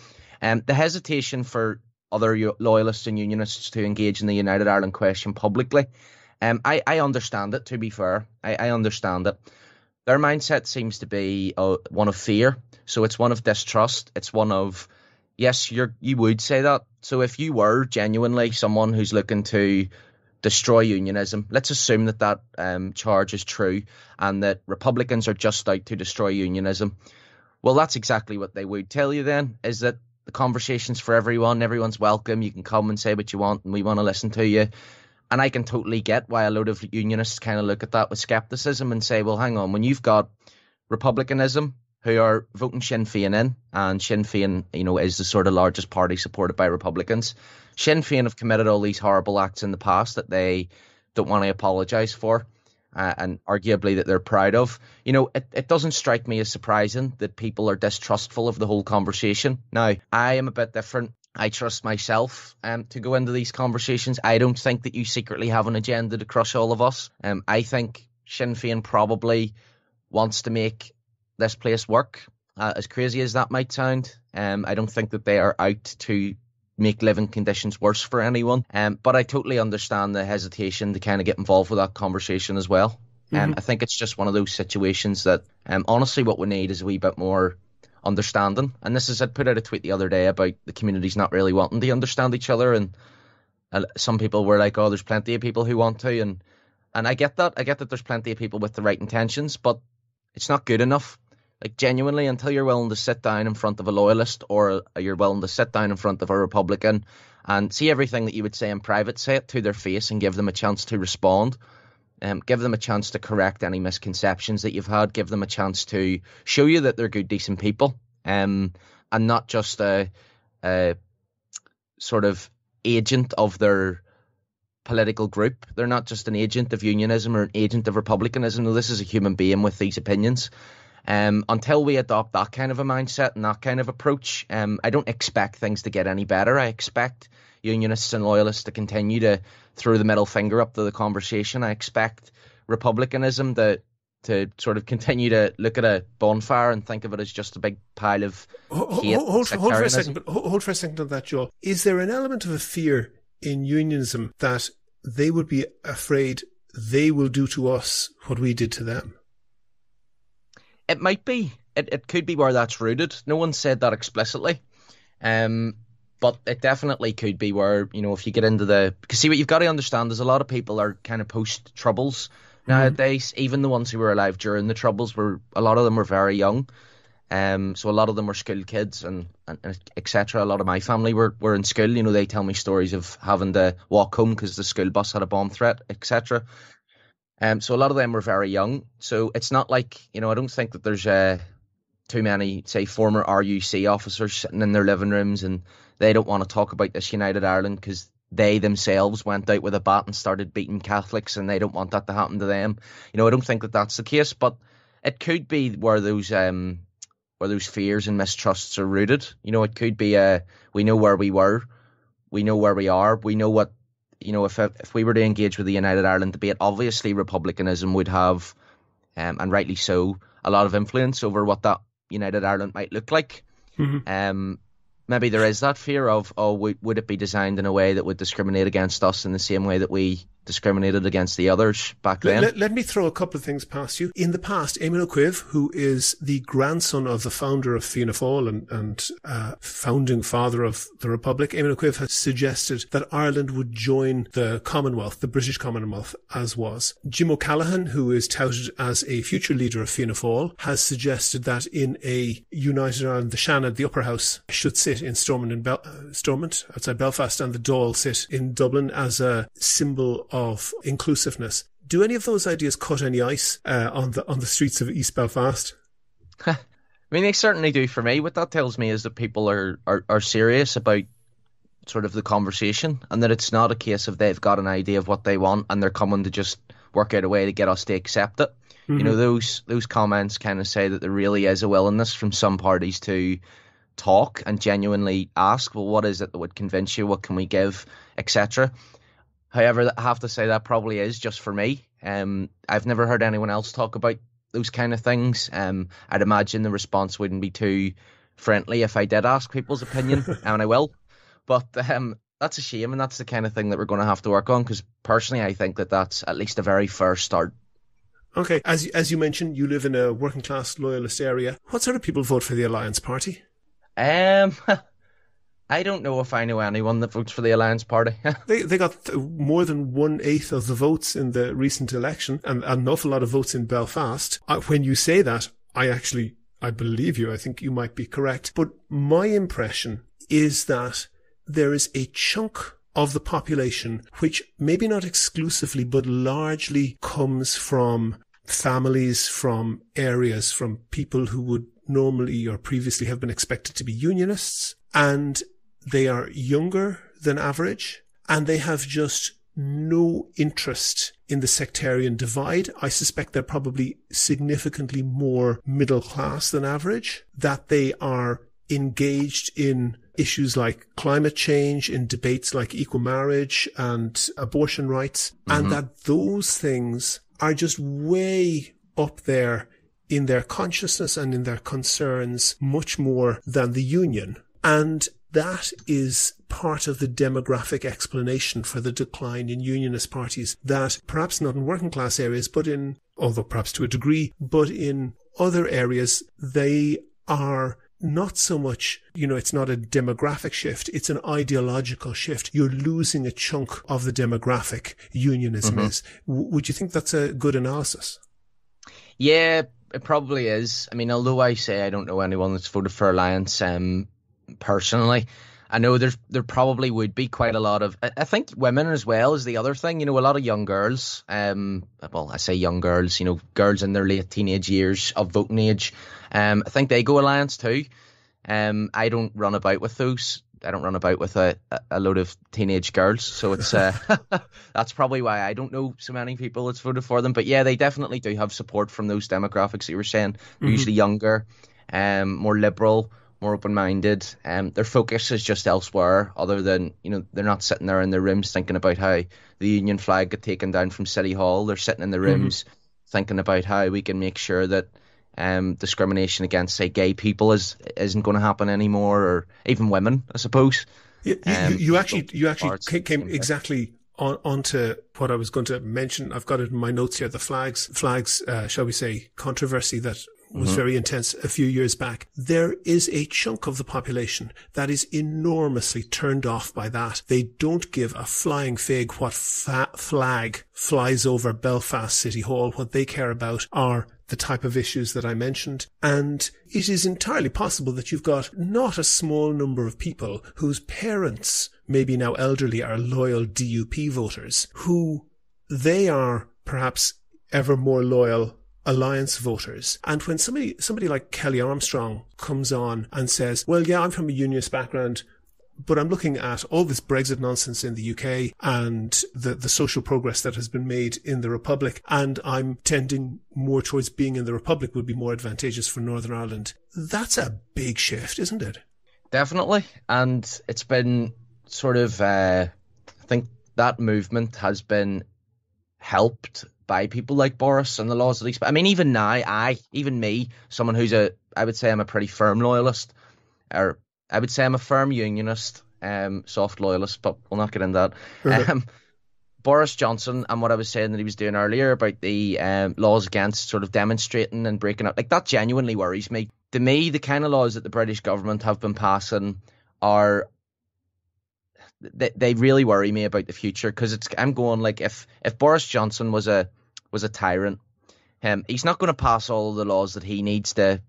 um, the hesitation for other loyalists and unionists to engage in the United Ireland question publicly, um, I I understand it. To be fair, I, I understand it. Their mindset seems to be uh, one of fear. So it's one of distrust. It's one of yes, you're you would say that. So if you were genuinely someone who's looking to destroy unionism. Let's assume that that um, charge is true and that Republicans are just out to destroy unionism. Well, that's exactly what they would tell you then, is that the conversation's for everyone, everyone's welcome, you can come and say what you want and we want to listen to you. And I can totally get why a load of unionists kind of look at that with skepticism and say, well, hang on, when you've got republicanism, who are voting Sinn Féin in, and Sinn Féin, you know, is the sort of largest party supported by Republicans. Sinn Féin have committed all these horrible acts in the past that they don't want to apologise for, uh, and arguably that they're proud of. You know, it, it doesn't strike me as surprising that people are distrustful of the whole conversation. Now, I am a bit different. I trust myself um, to go into these conversations. I don't think that you secretly have an agenda to crush all of us. Um, I think Sinn Féin probably wants to make this place work. Uh, as crazy as that might sound, um, I don't think that they are out to make living conditions worse for anyone. Um, but I totally understand the hesitation to kind of get involved with that conversation as well. Um, mm-hmm. Um, I think it's just one of those situations that, um, honestly, what we need is a wee bit more understanding. And this is, I put out a tweet the other day about the communities not really wanting to understand each other. And uh, some people were like, oh, there's plenty of people who want to. And and I get that. I get that there's plenty of people with the right intentions, but it's not good enough. Like genuinely, until you're willing to sit down in front of a loyalist or you're willing to sit down in front of a Republican and see everything that you would say in private, say it to their face and give them a chance to respond. Um, give them a chance to correct any misconceptions that you've had. Give them a chance to show you that they're good, decent people, um, and not just a, a sort of agent of their political group. They're not just an agent of unionism or an agent of republicanism. No, this is a human being with these opinions. Um, until we adopt that kind of a mindset and that kind of approach, um, I don't expect things to get any better. I expect unionists and loyalists to continue to throw the middle finger up to the conversation. I expect republicanism to to sort of continue to look at a bonfire and think of it as just a big pile of hold, hate. Hold, hold, for a second, but hold for a second on that, Joel. Is there an element of a fear in unionism that they would be afraid they will do to us what we did to them? It might be. It it could be where that's rooted. No one said that explicitly. Um, but it definitely could be where you know if you get into the because see what you've got to understand is a lot of people are kind of post troubles nowadays. Mm-hmm. Even the ones who were alive during the troubles were a lot of them were very young. Um, so a lot of them were school kids and, and, and etc. A lot of my family were, were in school. You know, they tell me stories of having to walk home because the school bus had a bomb threat, etc. Um, so a lot of them were very young. So it's not like you know I don't think that there's uh, too many say former RUC officers sitting in their living rooms and they don't want to talk about this United Ireland because they themselves went out with a bat and started beating Catholics and they don't want that to happen to them. You know I don't think that that's the case, but it could be where those um where those fears and mistrusts are rooted. You know it could be uh we know where we were, we know where we are, we know what you know, if if we were to engage with the United Ireland debate, obviously republicanism would have, um, and rightly so, a lot of influence over what that United Ireland might look like. Mm-hmm. Um, maybe there is that fear of, oh, would, would it be designed in a way that would discriminate against us in the same way that we discriminated against the others back then. Let, let, me throw a couple of things past you. In the past, Eamon Cuív, who is the grandson of the founder of Fianna Fáil and, and uh, founding father of the Republic, Eamon Cuív has suggested that Ireland would join the Commonwealth, the British Commonwealth, as was. Jim O'Callaghan, who is touted as a future leader of Fianna Fáil, has suggested that in a United Ireland, the Seanad, the upper house, should sit in Stormont, in Bel- uh, Stormont outside Belfast, and the Dáil sit in Dublin as a symbol of inclusiveness. Do any of those ideas cut any ice uh, on the on the streets of East Belfast? [laughs] I mean, they certainly do for me. What that tells me is that people are, are, are serious about sort of the conversation and that it's not a case of they've got an idea of what they want and they're coming to just work out a way to get us to accept it. Mm-hmm. You know, those those comments kind of say that there really is a willingness from some parties to talk and genuinely ask, well, what is it that would convince you? What can we give, etc. However, I have to say that probably is just for me. Um, I've never heard anyone else talk about those kind of things. Um, I'd imagine the response wouldn't be too friendly if I did ask people's opinion, [laughs] and I will. But um, that's a shame, and that's the kind of thing that we're going to have to work on. Because personally, I think that that's at least a very first start. Okay, as as you mentioned, you live in a working class loyalist area. What sort of people vote for the Alliance Party? Um, [laughs] I don't know if I know anyone that votes for the Alliance Party. [laughs] they they got more than one eighth of the votes in the recent election, and an awful lot of votes in Belfast. When you say that, I actually I believe you. I think you might be correct. But my impression is that there is a chunk of the population which maybe not exclusively but largely comes from families from areas from people who would normally or previously have been expected to be unionists and they are younger than average and they have just no interest in the sectarian divide. I suspect they're probably significantly more middle class than average, that they are engaged in issues like climate change, in debates like equal marriage and abortion rights, mm-hmm. and that those things are just way up there in their consciousness and in their concerns much more than the union. And that is part of the demographic explanation for the decline in unionist parties that perhaps not in working class areas, but in, although perhaps to a degree, but in other areas, they are not so much, you know, it's not a demographic shift, it's an ideological shift. You're losing a chunk of the demographic unionism mm-hmm. is. W- would you think that's a good analysis? Yeah, it probably is. I mean, although I say I don't know anyone that's voted for Alliance um, personally, I know there's there probably would be quite a lot of. I, think women as well is the other thing. You know, a lot of young girls. Um, well, I say young girls. You know, girls in their late teenage years of voting age. Um, I think they go alliance too. Um, I don't run about with those. I don't run about with a, a load of teenage girls, so it's uh, [laughs] that's probably why I don't know so many people that's voted for them. But yeah, they definitely do have support from those demographics that you were saying. Mm-hmm. Usually younger, um, more liberal more open minded. Um, their focus is just elsewhere, other than you know they're not sitting there in their rooms thinking about how the Union flag got taken down from City Hall. They're sitting in their mm-hmm. rooms mm-hmm. thinking about how we can make sure that um, discrimination against say gay people is isn't going to happen anymore, or even women, I suppose. you, um, you, actually you actually came exactly on, onto what I was going to mention. I've got it in my notes here. The flags, flags, uh, shall we say, controversy that was mm-hmm. very intense a few years back. There is a chunk of the population that is enormously turned off by that. They don't give a flying fig what fa- flag flies over Belfast City Hall. What they care about are the type of issues that I mentioned. And it is entirely possible that you've got not a small number of people whose parents, maybe now elderly, are loyal DUP voters, who they are perhaps ever more loyal alliance voters. And when somebody somebody like Kellie Armstrong comes on and says, "Well, yeah, I'm from a unionist background." But I'm looking at all this Brexit nonsense in the UK and the, the social progress that has been made in the Republic. And I'm tending more towards being in the Republic would be more advantageous for Northern Ireland. That's a big shift, isn't it? Definitely. And it's been sort of, uh, I think that movement has been helped by people like Boris and the laws that he's. I mean, even now, I, even me, someone who's a, I would say I'm a pretty firm loyalist, or I would say I'm a firm unionist, um, soft loyalist, but we'll not get into that. [laughs] Mm-hmm. Um, Boris Johnson and what I was saying that he was doing earlier about the um, laws against sort of demonstrating and breaking up, like that genuinely worries me. To me, the kind of laws that the British government have been passing are they, they really worry me about the future because it's I'm going like if if Boris Johnson was a was a tyrant, um, he's not going to pass all the laws that he needs to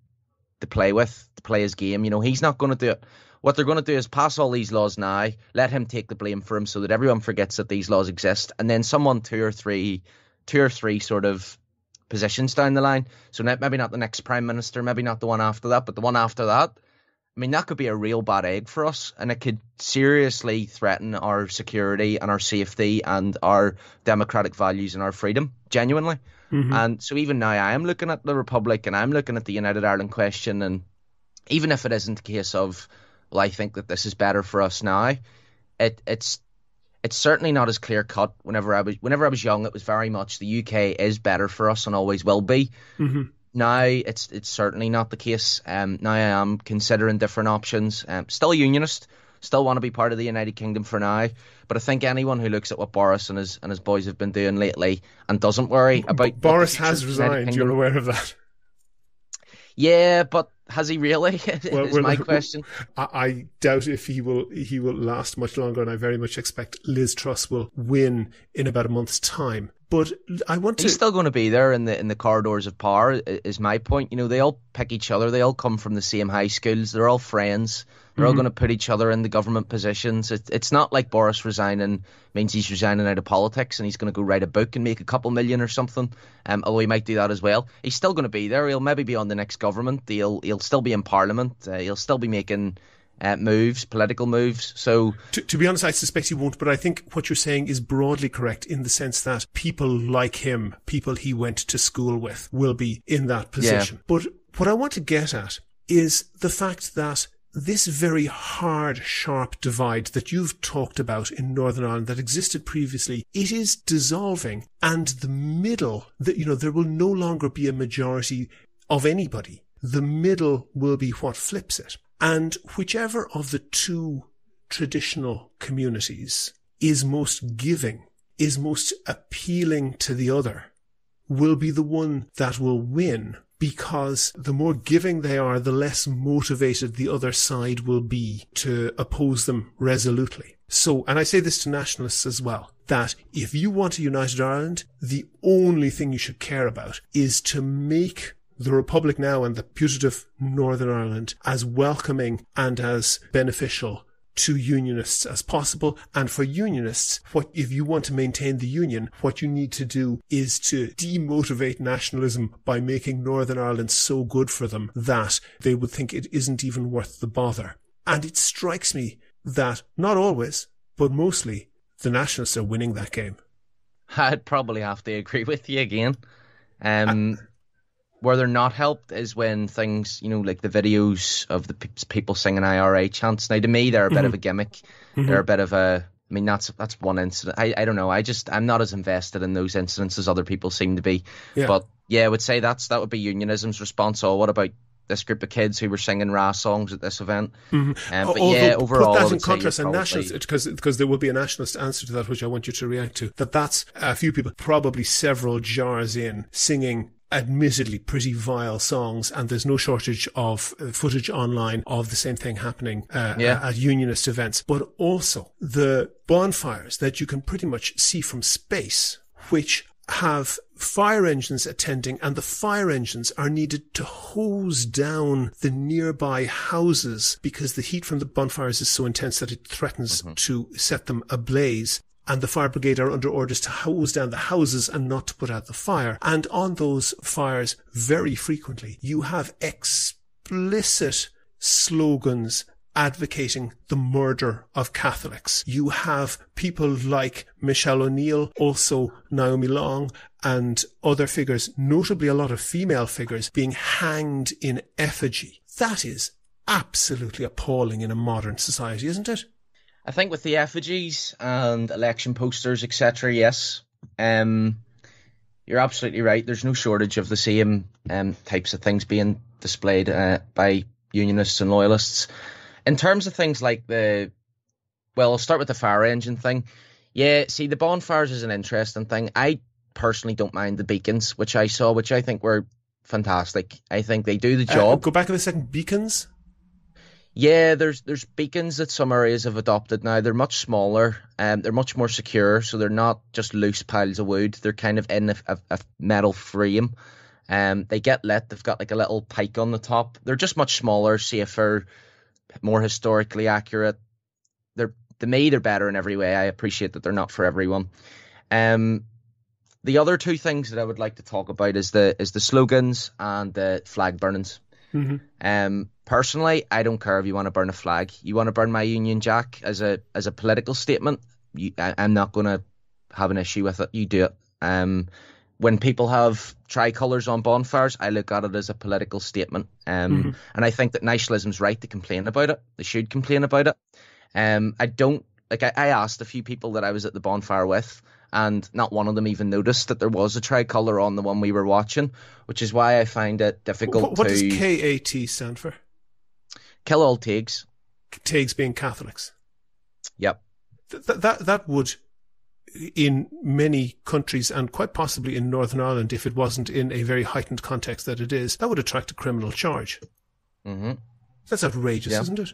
to play with to play his game. You know, he's not going to do it. What they're going to do is pass all these laws now, let him take the blame for him, so that everyone forgets that these laws exist, and then someone two or three, two or three sort of positions down the line. So maybe not the next prime minister, maybe not the one after that, but the one after that I mean, that could be a real bad egg for us, and it could seriously threaten our security and our safety and our democratic values and our freedom, genuinely. Mm-hmm. And so, even now, I am looking at the Republic and I'm looking at the United Ireland question, and even if it isn't a case of, well, I think that this is better for us now, it, it's it's certainly not as clear cut. Whenever I was whenever I was young, it was very much the UK is better for us and always will be. Mm-hmm. Now it's it's certainly not the case. Um, now I am considering different options. Um, still a unionist, still want to be part of the United Kingdom for now. But I think anyone who looks at what Boris and his and his boys have been doing lately and doesn't worry about Boris has resigned. You're aware of that? Yeah, but has he really? [laughs] Well, is my [laughs] question. I, I, doubt if he will he will last much longer, and I very much expect Liz Truss will win in about a month's time. But I want to. He's still going to be there in the in the corridors of power. Is my point. You know, they all pick each other. They all come from the same high schools. They're all friends. They're mm-hmm. all going to put each other in the government positions. It, it's not like Boris resigning means he's resigning out of politics and he's going to go write a book and make a couple million or something. Um, although he might do that as well. He's still going to be there. He'll maybe be on the next government. He'll he'll still be in Parliament. Uh, he'll still be making uh, moves, political moves. So, to, to, be honest, I suspect he won't. But I think what you're saying is broadly correct in the sense that people like him, people he went to school with, will be in that position. Yeah. But what I want to get at is the fact that this very hard, sharp divide that you've talked about in Northern Ireland that existed previously, it is dissolving and the middle, that, you know, there will no longer be a majority of anybody. The middle will be what flips it. And whichever of the two traditional communities is most giving, is most appealing to the other, will be the one that will win because the more giving they are, the less motivated the other side will be to oppose them resolutely. So, and I say this to nationalists as well, that if you want a united Ireland, the only thing you should care about is to make the Republic now and the putative Northern Ireland as welcoming and as beneficial to unionists as possible. And for unionists, what if you want to maintain the union, what you need to do is to demotivate nationalism by making Northern Ireland so good for them that they would think it isn't even worth the bother. And it strikes me that not always, but mostly the nationalists are winning that game. [laughs] I'd probably have to agree with you again. Um, where they're not helped is when things, you know, like the videos of the people singing IRA chants. Now, to me, they're a bit mm-hmm. of a gimmick. Mm-hmm. They're a bit of a. I mean, that's that's one incident. I, I don't know. I just I'm not as invested in those incidents as other people seem to be. Yeah. But yeah, I would say that's that would be unionism's response. Oh, what about this group of kids who were singing RA songs at this event. Mm-hmm. Um, but Although, yeah, overall, put that in contrast, and nationalist because because there will be a nationalist answer to that, which I want you to react to. That that's a few people, probably several jars in, singing admittedly pretty vile songs, and there's no shortage of uh, footage online of the same thing happening uh, yeah. at unionist events. But also the bonfires that you can pretty much see from space, which have fire engines attending and the fire engines are needed to hose down the nearby houses because the heat from the bonfires is so intense that it threatens mm-hmm. to set them ablaze and the fire brigade are under orders to hose down the houses and not to put out the fire. And on those fires, very frequently, you have explicit slogans advocating the murder of Catholics. You have people like Michelle O'Neill, also Naomi Long, and other figures, notably a lot of female figures, being hanged in effigy. That is absolutely appalling in a modern society, isn't it? I think with the effigies and election posters, etc., yes, um, you're absolutely right. There's no shortage of the same um, types of things being displayed uh, by unionists and loyalists. In terms of things like the, well, I'll start with the fire engine thing. Yeah, see, the bonfires is an interesting thing. I personally don't mind the beacons, which I saw, which I think were fantastic. I think they do the uh, job. Uh, go back a second. Beacons? Yeah, there's there's beacons that some areas have adopted now. They're much smaller, and um, they're much more secure, so they're not just loose piles of wood. They're kind of in a, a, a metal frame. Um, they get lit. They've got like a little pike on the top. They're just much smaller, safer, more historically accurate. They're to me they're better in every way. I appreciate that they're not for everyone. Um, the other two things that I would like to talk about is the is the slogans and the flag burnings. Mm-hmm. Um, personally, I don't care if you want to burn a flag. You want to burn my Union Jack as a as a political statement. You, I, am not going to have an issue with it. You do it. Um, when people have tricolours on bonfires, I look at it as a political statement. Um, mm-hmm. and I think that nationalism's right to complain about it. They should complain about it. Um, I don't like. I, I asked a few people that I was at the bonfire with and not one of them even noticed that there was a tricolour on the one we were watching, which is why I find it difficult what, what to. What does KAT stand for? Kill all Taigs. Taigs being Catholics. Yep. Th- that that would, in many countries and quite possibly in Northern Ireland, if it wasn't in a very heightened context that it is, that would attract a criminal charge. Mm-hmm. That's outrageous, isn't it?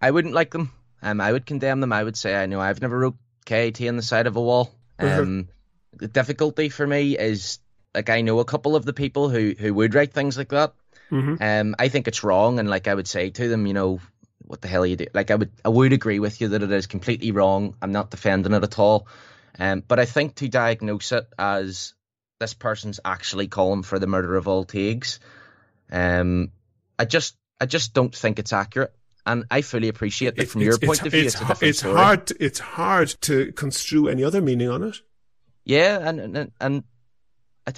I wouldn't like them. Um, I would condemn them. I would say I know I've never wrote KAT on the side of a wall. Uh-huh. Um, the difficulty for me is like I know a couple of the people who who would write things like that. Mm-hmm. Um, I think it's wrong, and like I would say to them, you know, what the hell are you do? Like I would I would agree with you that it is completely wrong. I'm not defending it at all. Um, but I think to diagnose it as this person's actually calling for the murder of all Taigs, um, I just I just don't think it's accurate. And I fully appreciate that from your point of view, it's, it's, it's hard. To, it's hard to construe any other meaning on it. Yeah, and and, and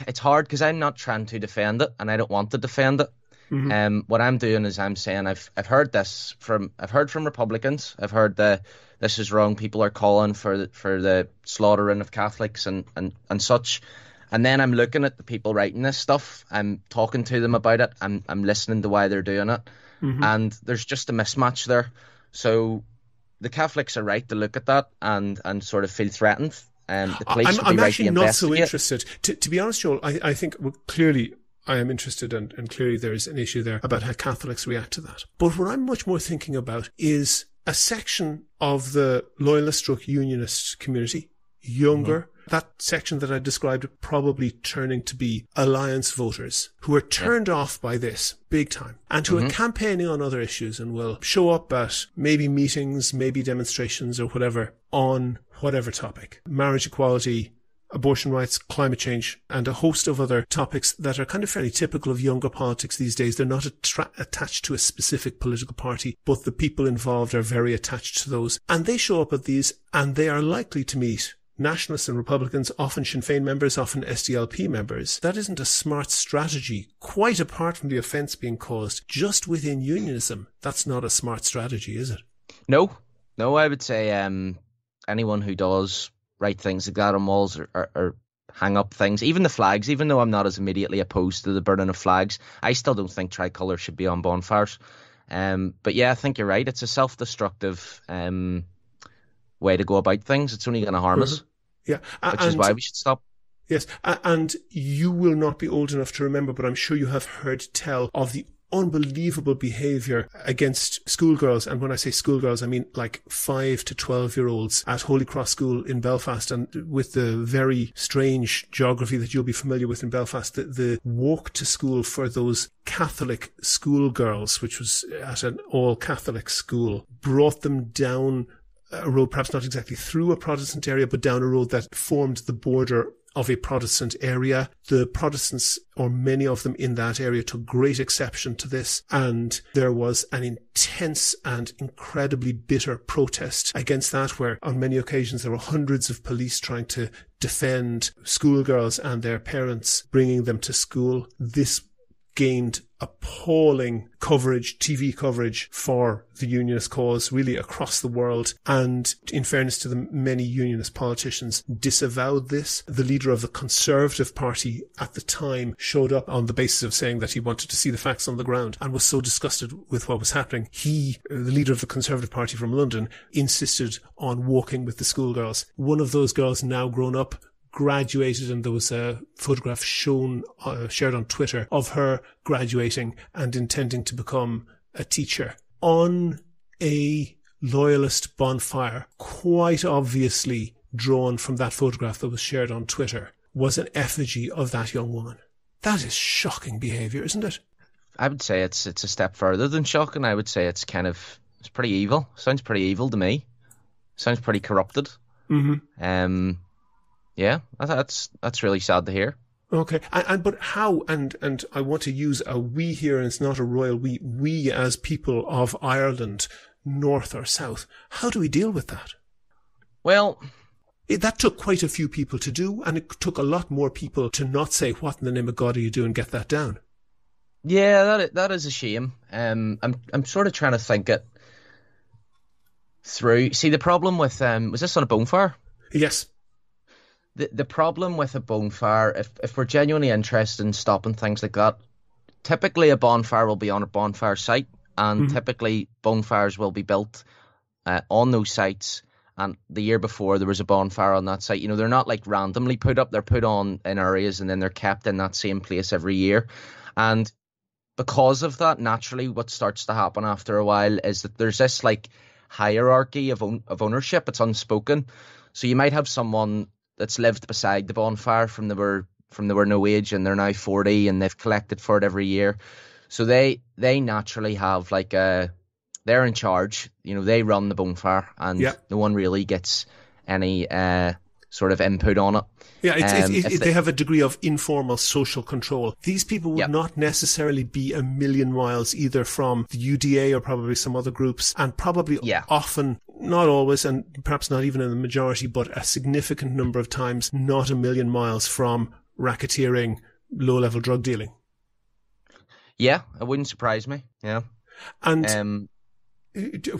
it's hard because I'm not trying to defend it, and I don't want to defend it. Mm-hmm. Um, what I'm doing is I'm saying I've I've heard this from I've heard from Republicans. I've heard the this is wrong. People are calling for the, for the slaughtering of Catholics and, and, and such. And then I'm looking at the people writing this stuff. I'm talking to them about it. I'm I'm listening to why they're doing it mm-hmm. and there's just a mismatch there. So the Catholics are right to look at that and and sort of feel threatened. Um, the police I'm, I'm actually not so interested. To, to be honest, Joel, I, I think well, clearly I am interested, and, and clearly there is an issue there about how Catholics react to that. But what I'm much more thinking about is a section of the loyalist stroke unionist community, younger, mm-hmm. That section that I described probably turning to be alliance voters who are turned yeah. off by this big time and who mm-hmm. are campaigning on other issues and will show up at maybe meetings, maybe demonstrations or whatever on whatever topic. Marriage equality, abortion rights, climate change, and a host of other topics that are kind of fairly typical of younger politics these days. They're not attra- attached to a specific political party, but the people involved are very attached to those. And they show up at these and they are likely to meet nationalists and Republicans, often Sinn Féin members, often SDLP members. That isn't a smart strategy, quite apart from the offence being caused just within unionism. That's not a smart strategy, is it? No, no, I would say um, anyone who does write things like that on walls or, or, or hang up things. Even the flags, even though I'm not as immediately opposed to the burning of flags, I still don't think tricolour should be on bonfires. Um, but yeah, I think you're right. It's a self-destructive um, way to go about things. It's only going to harm mm-hmm. us. Yeah, which and, is why we should stop. Yes, and you will not be old enough to remember, but I'm sure you have heard tell of the unbelievable behavior against schoolgirls. And when I say schoolgirls, I mean like five to 12 year olds at Holy Cross School in Belfast. And with the very strange geography that you'll be familiar with in Belfast, the, the walk to school for those Catholic schoolgirls, which was at an all Catholic school, brought them down a road, perhaps not exactly through a Protestant area, but down a road that formed the border of a Protestant area. The Protestants, or many of them in that area, took great exception to this, and there was an intense and incredibly bitter protest against that, where on many occasions there were hundreds of police trying to defend schoolgirls and their parents, bringing them to school. This gained appalling coverage, TV coverage for the unionist cause really across the world. And in fairness to the many unionist politicians disavowed this. The leader of the Conservative Party at the time showed up on the basis of saying that he wanted to see the facts on the ground and was so disgusted with what was happening. He, uh, the leader of the Conservative Party from London, insisted on walking with the schoolgirls. One of those girls now grown up graduated and there was a photograph shown, uh, shared on Twitter of her graduating and intending to become a teacher on a loyalist bonfire, quite obviously drawn from that photograph that was shared on Twitter, was an effigy of that young woman. That is shocking behaviour, isn't it? I would say it's it's a step further than shocking. I would say it's kind of it's pretty evil. Sounds pretty evil to me. Sounds pretty corrupted. Mm-hmm. Um, yeah, that's that's really sad to hear. Okay, and, and, but how? And and I want to use a we here, and it's not a royal we. We as people of Ireland, north or south, how do we deal with that? Well, it, that took quite a few people to do, and it took a lot more people to not say, "What in the name of God are you doing?" Get that down. Yeah, that that is a shame. Um, I'm I'm sort of trying to think it through. See, the problem with um, was this on a bonfire? Yes the the problem with a bonfire, if if we're genuinely interested in stopping things like that, typically a bonfire will be on a bonfire site, and mm-hmm. typically bonfires will be built uh, on those sites. And the year before there was a bonfire on that site. You know, they're not like randomly put up; they're put on in areas, and then they're kept in that same place every year. And because of that, naturally, what starts to happen after a while is that there's this like hierarchy of own, of ownership. It's unspoken. So you might have someone that's lived beside the bonfire from they were from they were no age and they're now 40 and they've collected for it every year so they they naturally have like a they're in charge you know they run the bonfire and yep. no one really gets any uh, sort of input on it yeah, it's, um, it's, it, they, they, have a degree of informal social control. These people would yep. not necessarily be a million miles either from the UDA or probably some other groups, and probably yeah. often, not always, and perhaps not even in the majority, but a significant number of times, not a million miles from racketeering, low level drug dealing. Yeah, it wouldn't surprise me. Yeah. And um,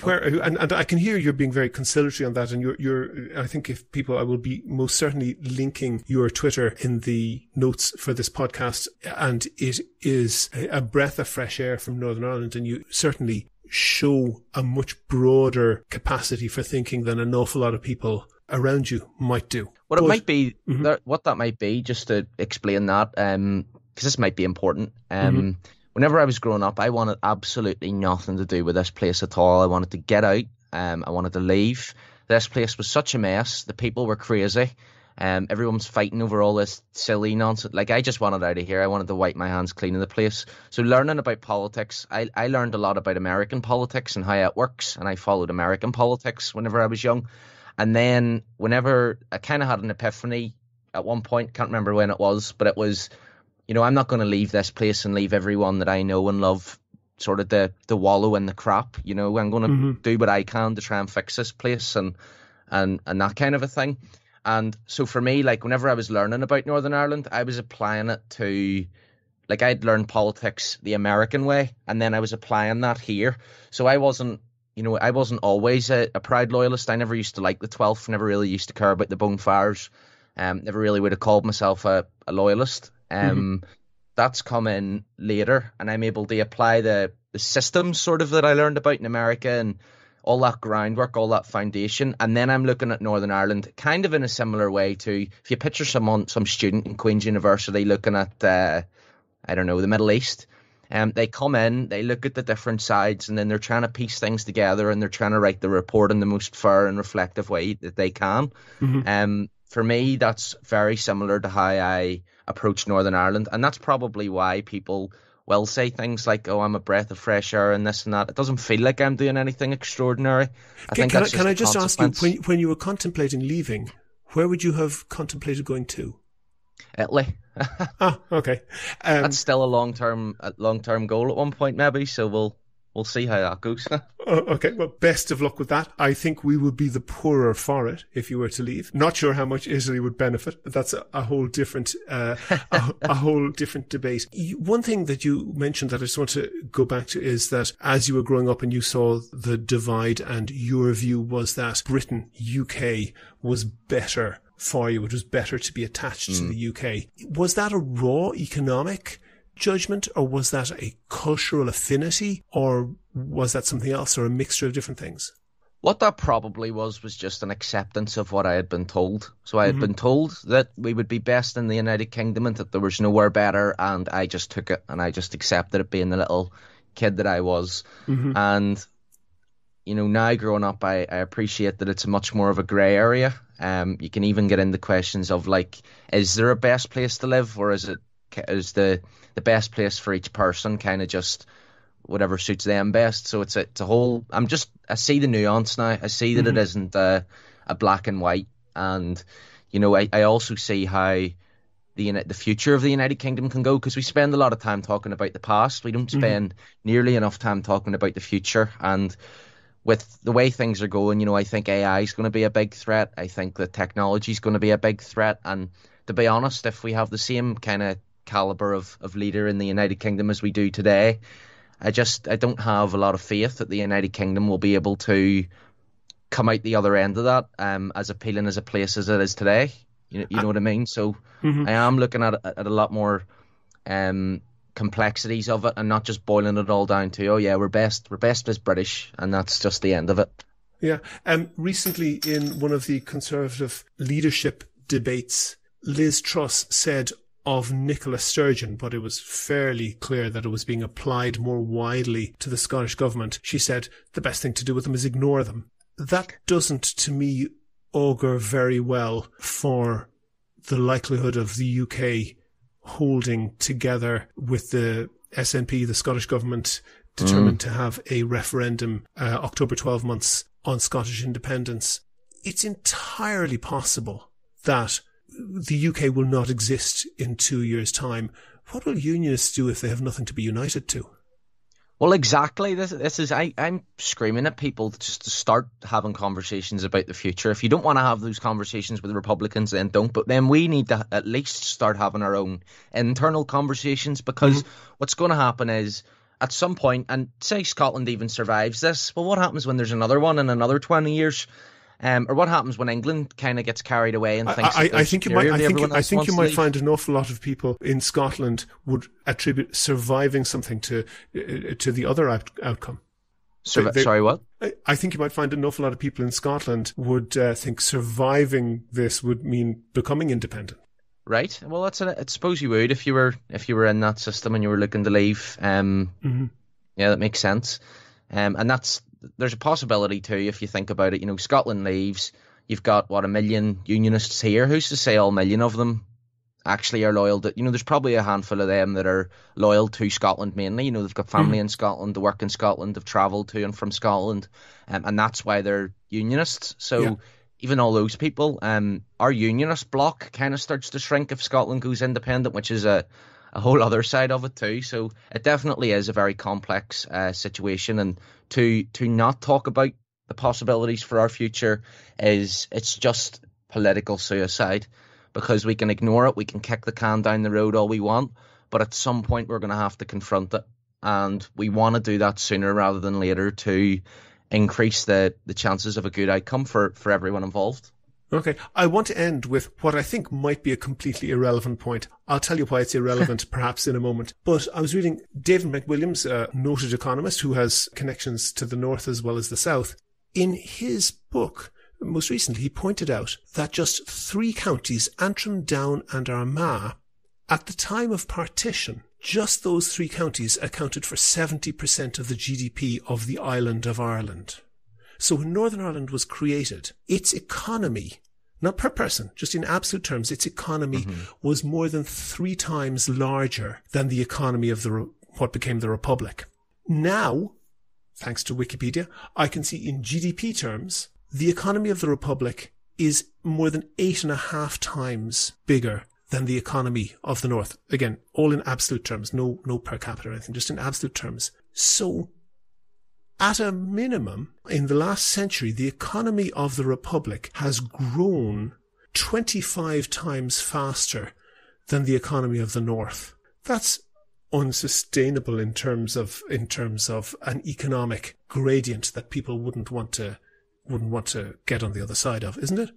where and, and I can hear you're being very conciliatory on that, and you're you're. I think if people, I will be most certainly linking your Twitter in the notes for this podcast, and it is a breath of fresh air from Northern Ireland, and you certainly show a much broader capacity for thinking than an awful lot of people around you might do. What it might be, mm-hmm. that, what that might be, just to explain that, um, because this might be important. Um, mm-hmm. Whenever I was growing up, I wanted absolutely nothing to do with this place at all. I wanted to get out. Um, I wanted to leave. This place was such a mess. The people were crazy. Um, everyone's fighting over all this silly nonsense. Like I just wanted out of here. I wanted to wipe my hands clean of the place. So learning about politics, I, I learned a lot about American politics and how it works, and I followed American politics whenever I was young. And then whenever I kind of had an epiphany at one point, can't remember when it was, but it was, you know, I'm not going to leave this place and leave everyone that I know and love sort of the the wallow in the crap. You know, I'm going to mm-hmm. do what I can to try and fix this place and and and that kind of a thing. And so for me, like whenever I was learning about Northern Ireland, I was applying it to like I'd learned politics the American way, and then I was applying that here. So I wasn't, you know, I wasn't always a, a proud loyalist. I never used to like the 12th, never really used to care about the bonfires. Um, never really would have called myself a, a loyalist. Um, mm-hmm. that's come in later, and I'm able to apply the the systems sort of that I learned about in America and all that groundwork, all that foundation, and then I'm looking at Northern Ireland kind of in a similar way to if you picture someone, some student in Queen's University looking at, uh, I don't know, the Middle East. Um, they come in, they look at the different sides, and then they're trying to piece things together, and they're trying to write the report in the most fair and reflective way that they can. Mm-hmm. Um, for me, that's very similar to how I approach Northern Ireland, and that's probably why people will say things like, "Oh, I'm a breath of fresh air," and this and that. It doesn't feel like I'm doing anything extraordinary. I can, can I, can I just ask you when when you were contemplating leaving, where would you have contemplated going to? Italy. ah, okay. [laughs] Um, That's still a long term long term goal at one point, maybe. So we'll we'll see how that goes. [laughs] Oh, okay, well, best of luck with that. I think we would be the poorer for it if you were to leave. Not sure how much Italy would benefit, but that's a, a whole different, uh, a, [laughs] a, whole different debate. One thing that you mentioned that I just want to go back to is that as you were growing up and you saw the divide and your view was that Britain, UK was better for you. It was better to be attached mm. to the UK. Was that a raw economic judgment or was that a cultural affinity or was that something else or a mixture of different things? What that probably was was just an acceptance of what I had been told. So I had mm-hmm. been told that we would be best in the United Kingdom and that there was nowhere better, and I just took it and I just accepted it being the little kid that I was. Mm-hmm. And you know, now growing up, I, I appreciate that it's a much more of a grey area. Um, you can even get into questions of like, is there a best place to live, or is it is the the best place for each person kind of just whatever suits them best. So it's a, it's a whole. I'm just I see the nuance now. I see that mm-hmm. it isn't a, a black and white, and you know I, I also see how the the future of the United Kingdom can go because we spend a lot of time talking about the past. We don't mm-hmm. spend mm-hmm. nearly enough time talking about the future and. With the way things are going, you know, I think AI is going to be a big threat. I think that technology is going to be a big threat. And to be honest, if we have the same kind of caliber of, of leader in the United Kingdom as we do today. I just I don't have a lot of faith that the United Kingdom will be able to come out the other end of that um, as appealing as a place as it is today. You, know, you know what I mean? So mm-hmm. I am looking at at a lot more um, complexities of it and not just boiling it all down to oh yeah we're best we're best as British and that's just the end of it. Yeah. Um, recently in one of the Conservative leadership debates, Liz Truss said of Nicola Sturgeon, but it was fairly clear that it was being applied more widely to the Scottish government. She said the best thing to do with them is ignore them. That doesn't, to me, augur very well for the likelihood of the UK holding together with the SNP, the Scottish government, determined mm. to have a referendum uh, October 12 months on Scottish independence. It's entirely possible that the UK will not exist in two years' time. What will unionists do if they have nothing to be united to? Well, exactly. This this is I I'm screaming at people just to start having conversations about the future. If you don't want to have those conversations with the Republicans, then don't. But then we need to at least start having our own internal conversations because mm-hmm. what's going to happen is at some point, and say Scotland even survives this. Well, what happens when there's another one in another twenty years? Um, or what happens when England kind of gets carried away and thinks I, I, I think you might, I think, I think you might find an awful lot of people in Scotland would attribute surviving something to uh, to the other out- outcome. they, they, sorry, what? I think you might find an awful lot of people in Scotland would uh, think surviving this would mean becoming independent. Right. Well, that's an, I suppose you would if you were if you were in that system and you were looking to leave. Um, Mhm. Yeah, that makes sense. Um, and that's there's a possibility too if you think about it. You know, Scotland leaves. You've got what a million unionists here. Who's to say all million of them actually are loyal to? You know, there's probably a handful of them that are loyal to Scotland mainly. You know, they've got family in Scotland, they work in Scotland, they've travelled to and from Scotland, um, and that's why they're unionists. So. Yeah. Even all those people, um, our unionist bloc kind of starts to shrink if Scotland goes independent, which is a, a whole other side of it too. So it definitely is a very complex uh, situation, and to to not talk about the possibilities for our future is it's just political suicide because we can ignore it, we can kick the can down the road all we want, but at some point we're going to have to confront it, and we want to do that sooner rather than later to increase the the chances of a good outcome for for everyone involved. Okay. I want to end with what I think might be a completely irrelevant point. I'll tell you why it's irrelevant [laughs] perhaps in a moment. But I was reading David McWilliams, a noted economist who has connections to the North as well as the South. In his book, most recently, he pointed out that just three counties, Antrim, Down and Armagh, at the time of partition, just those three counties accounted for 70% of the GDP of the island of Ireland. So when Northern Ireland was created, its economy, not per person, just in absolute terms, its economy mm-hmm. was more than three times larger than the economy of the, re- what became the Republic. Now, thanks to Wikipedia, I can see in GDP terms, the economy of the Republic is more than eight and a half times bigger than the economy of the North. Again, all in absolute terms, no, no per capita or anything, just in absolute terms. So at a minimum, in the last century, the economy of the Republic has grown 25 times faster than the economy of the North. That's unsustainable in terms of, in terms of an economic gradient that people wouldn't want to, wouldn't want to get on the other side of, isn't it?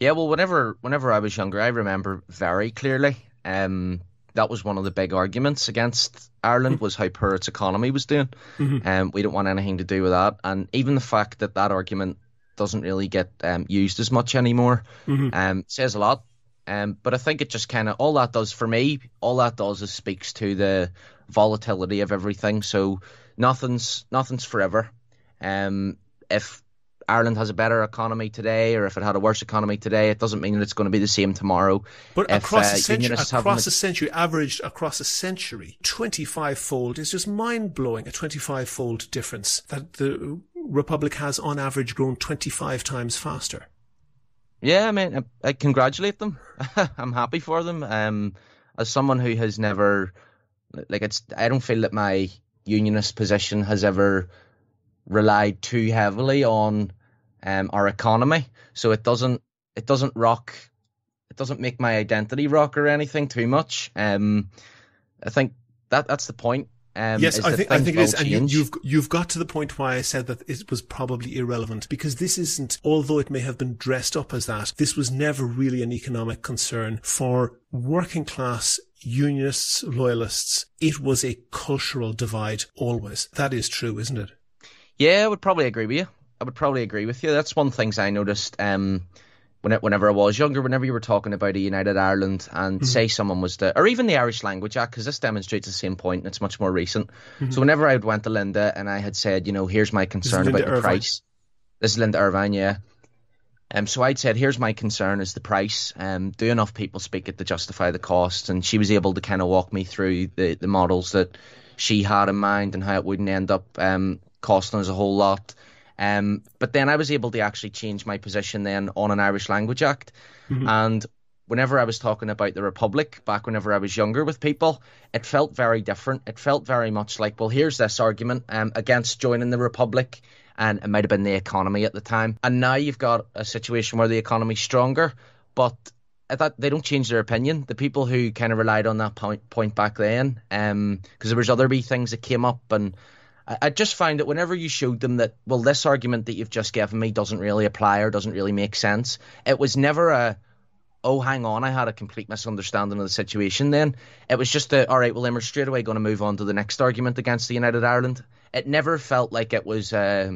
Yeah, well, whenever whenever I was younger, I remember very clearly. Um, that was one of the big arguments against Ireland was how poor its economy was doing. Mhm. Um, we don't want anything to do with that, and even the fact that that argument doesn't really get um, used as much anymore Mhm. um, says a lot. Um, but I think it just kind of all that does for me, all that does is speaks to the volatility of everything. So nothing's nothing's forever. Um, if Ireland has a better economy today, or if it had a worse economy today, it doesn't mean that it's going to be the same tomorrow. But If, across uh, a century, across a century, averaged across a century, 25 fold is just mind blowing. A 25 fold difference that the Republic has on average grown 25 times faster. Yeah, I mean, I, I congratulate them. [laughs] I'm happy for them. Um, as someone who has never, like, it's, I don't feel that my unionist position has ever relied too heavily on um, our economy. So it doesn't, it doesn't rock, it doesn't make my identity rock or anything too much. Um, I think that that's the point. Um, yes, I think I think it is, will and you, change. you've you've got to the point why I said that it was probably irrelevant because this isn't. Although it may have been dressed up as that, this was never really an economic concern for working class unionists, loyalists. It was a cultural divide always. That is true, isn't it? Yeah, I would probably agree with you. I would probably agree with you. That's one of the things I noticed um, when it, whenever I was younger, whenever you were talking about a United Ireland and say someone was the, or even the Irish Language Act, because this demonstrates the same point and it's much more recent. So whenever I went to Linda and I had said, you know, here's my concern about the Ervine. price. This is Linda Ervine, yeah. Um, so I'd said, here's my concern is the price. Um, do enough people speak it to justify the cost? And she was able to kind of walk me through the, the models that she had in mind and how it wouldn't end up um, costing us a whole lot. Um, but then I was able to actually change my position then on an Irish Language Act. And whenever I was talking about the Republic, back whenever I was younger with people, it felt very different. It felt very much like, well, here's this argument um, against joining the Republic, and it might have been the economy at the time. And now you've got a situation where the economy's stronger, but I thought they don't change their opinion. The people who kind of relied on that point point back then, because there was other wee things that came up, and I, just find that whenever you showed them that, well, this argument that you've just given me doesn't really apply or doesn't really make sense, it was never a oh, hang on, I had a complete misunderstanding of the situation then. It was just a, all right, well, then we're straight away going to move on to the next argument against the United Ireland. It never felt like it was uh,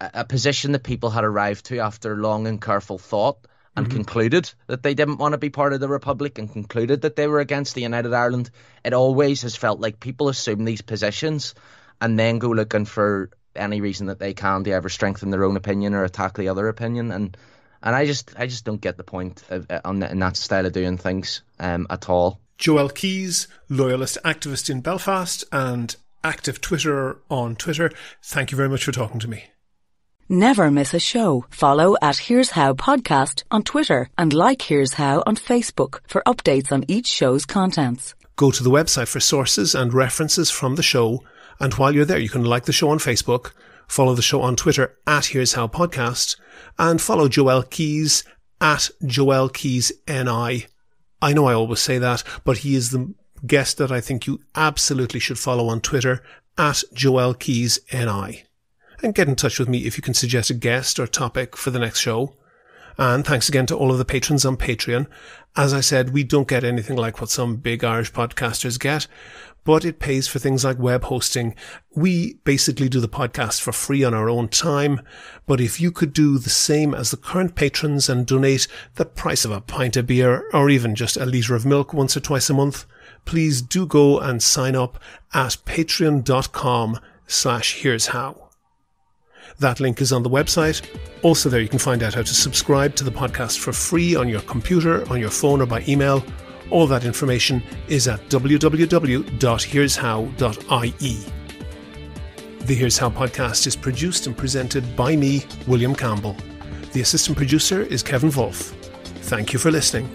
a, a position that people had arrived to after long and careful thought. and mm-hmm. concluded that they didn't want to be part of the Republic and concluded that they were against the United Ireland, it always has felt like people assume these positions and then go looking for any reason that they can to ever strengthen their own opinion or attack the other opinion. And and I just I just don't get the point of, uh, on in that style of doing things um, at all. Joel Keys, loyalist activist in Belfast and active Twitterer on Twitter. Thank you very much for talking to me. Never miss a show. Follow at Here's How Podcast on Twitter and like Here's How on Facebook for updates on each show's contents. Go to the website for sources and references from the show. And while you're there, you can like the show on Facebook, follow the show on Twitter at Here's How Podcast, and follow Joel Keys at Joel Keys NI. I know I always say that, but he is the guest that I think you absolutely should follow on Twitter at Joel Keys NI. And get in touch with me if you can suggest a guest or topic for the next show. And thanks again to all of the patrons on Patreon. As I said, we don't get anything like what some big Irish podcasters get, but it pays for things like web hosting. We basically do the podcast for free on our own time. But if you could do the same as the current patrons and donate the price of a pint of beer or even just a litre of milk once or twice a month, please do go and sign up at patreon.com slash here's how. That link is on the website. Also, there you can find out how to subscribe to the podcast for free on your computer, on your phone, or by email. All that information is at www.here'show.ie. The Here's How podcast is produced and presented by me, William Campbell. The assistant producer is Kevin Wolf. Thank you for listening.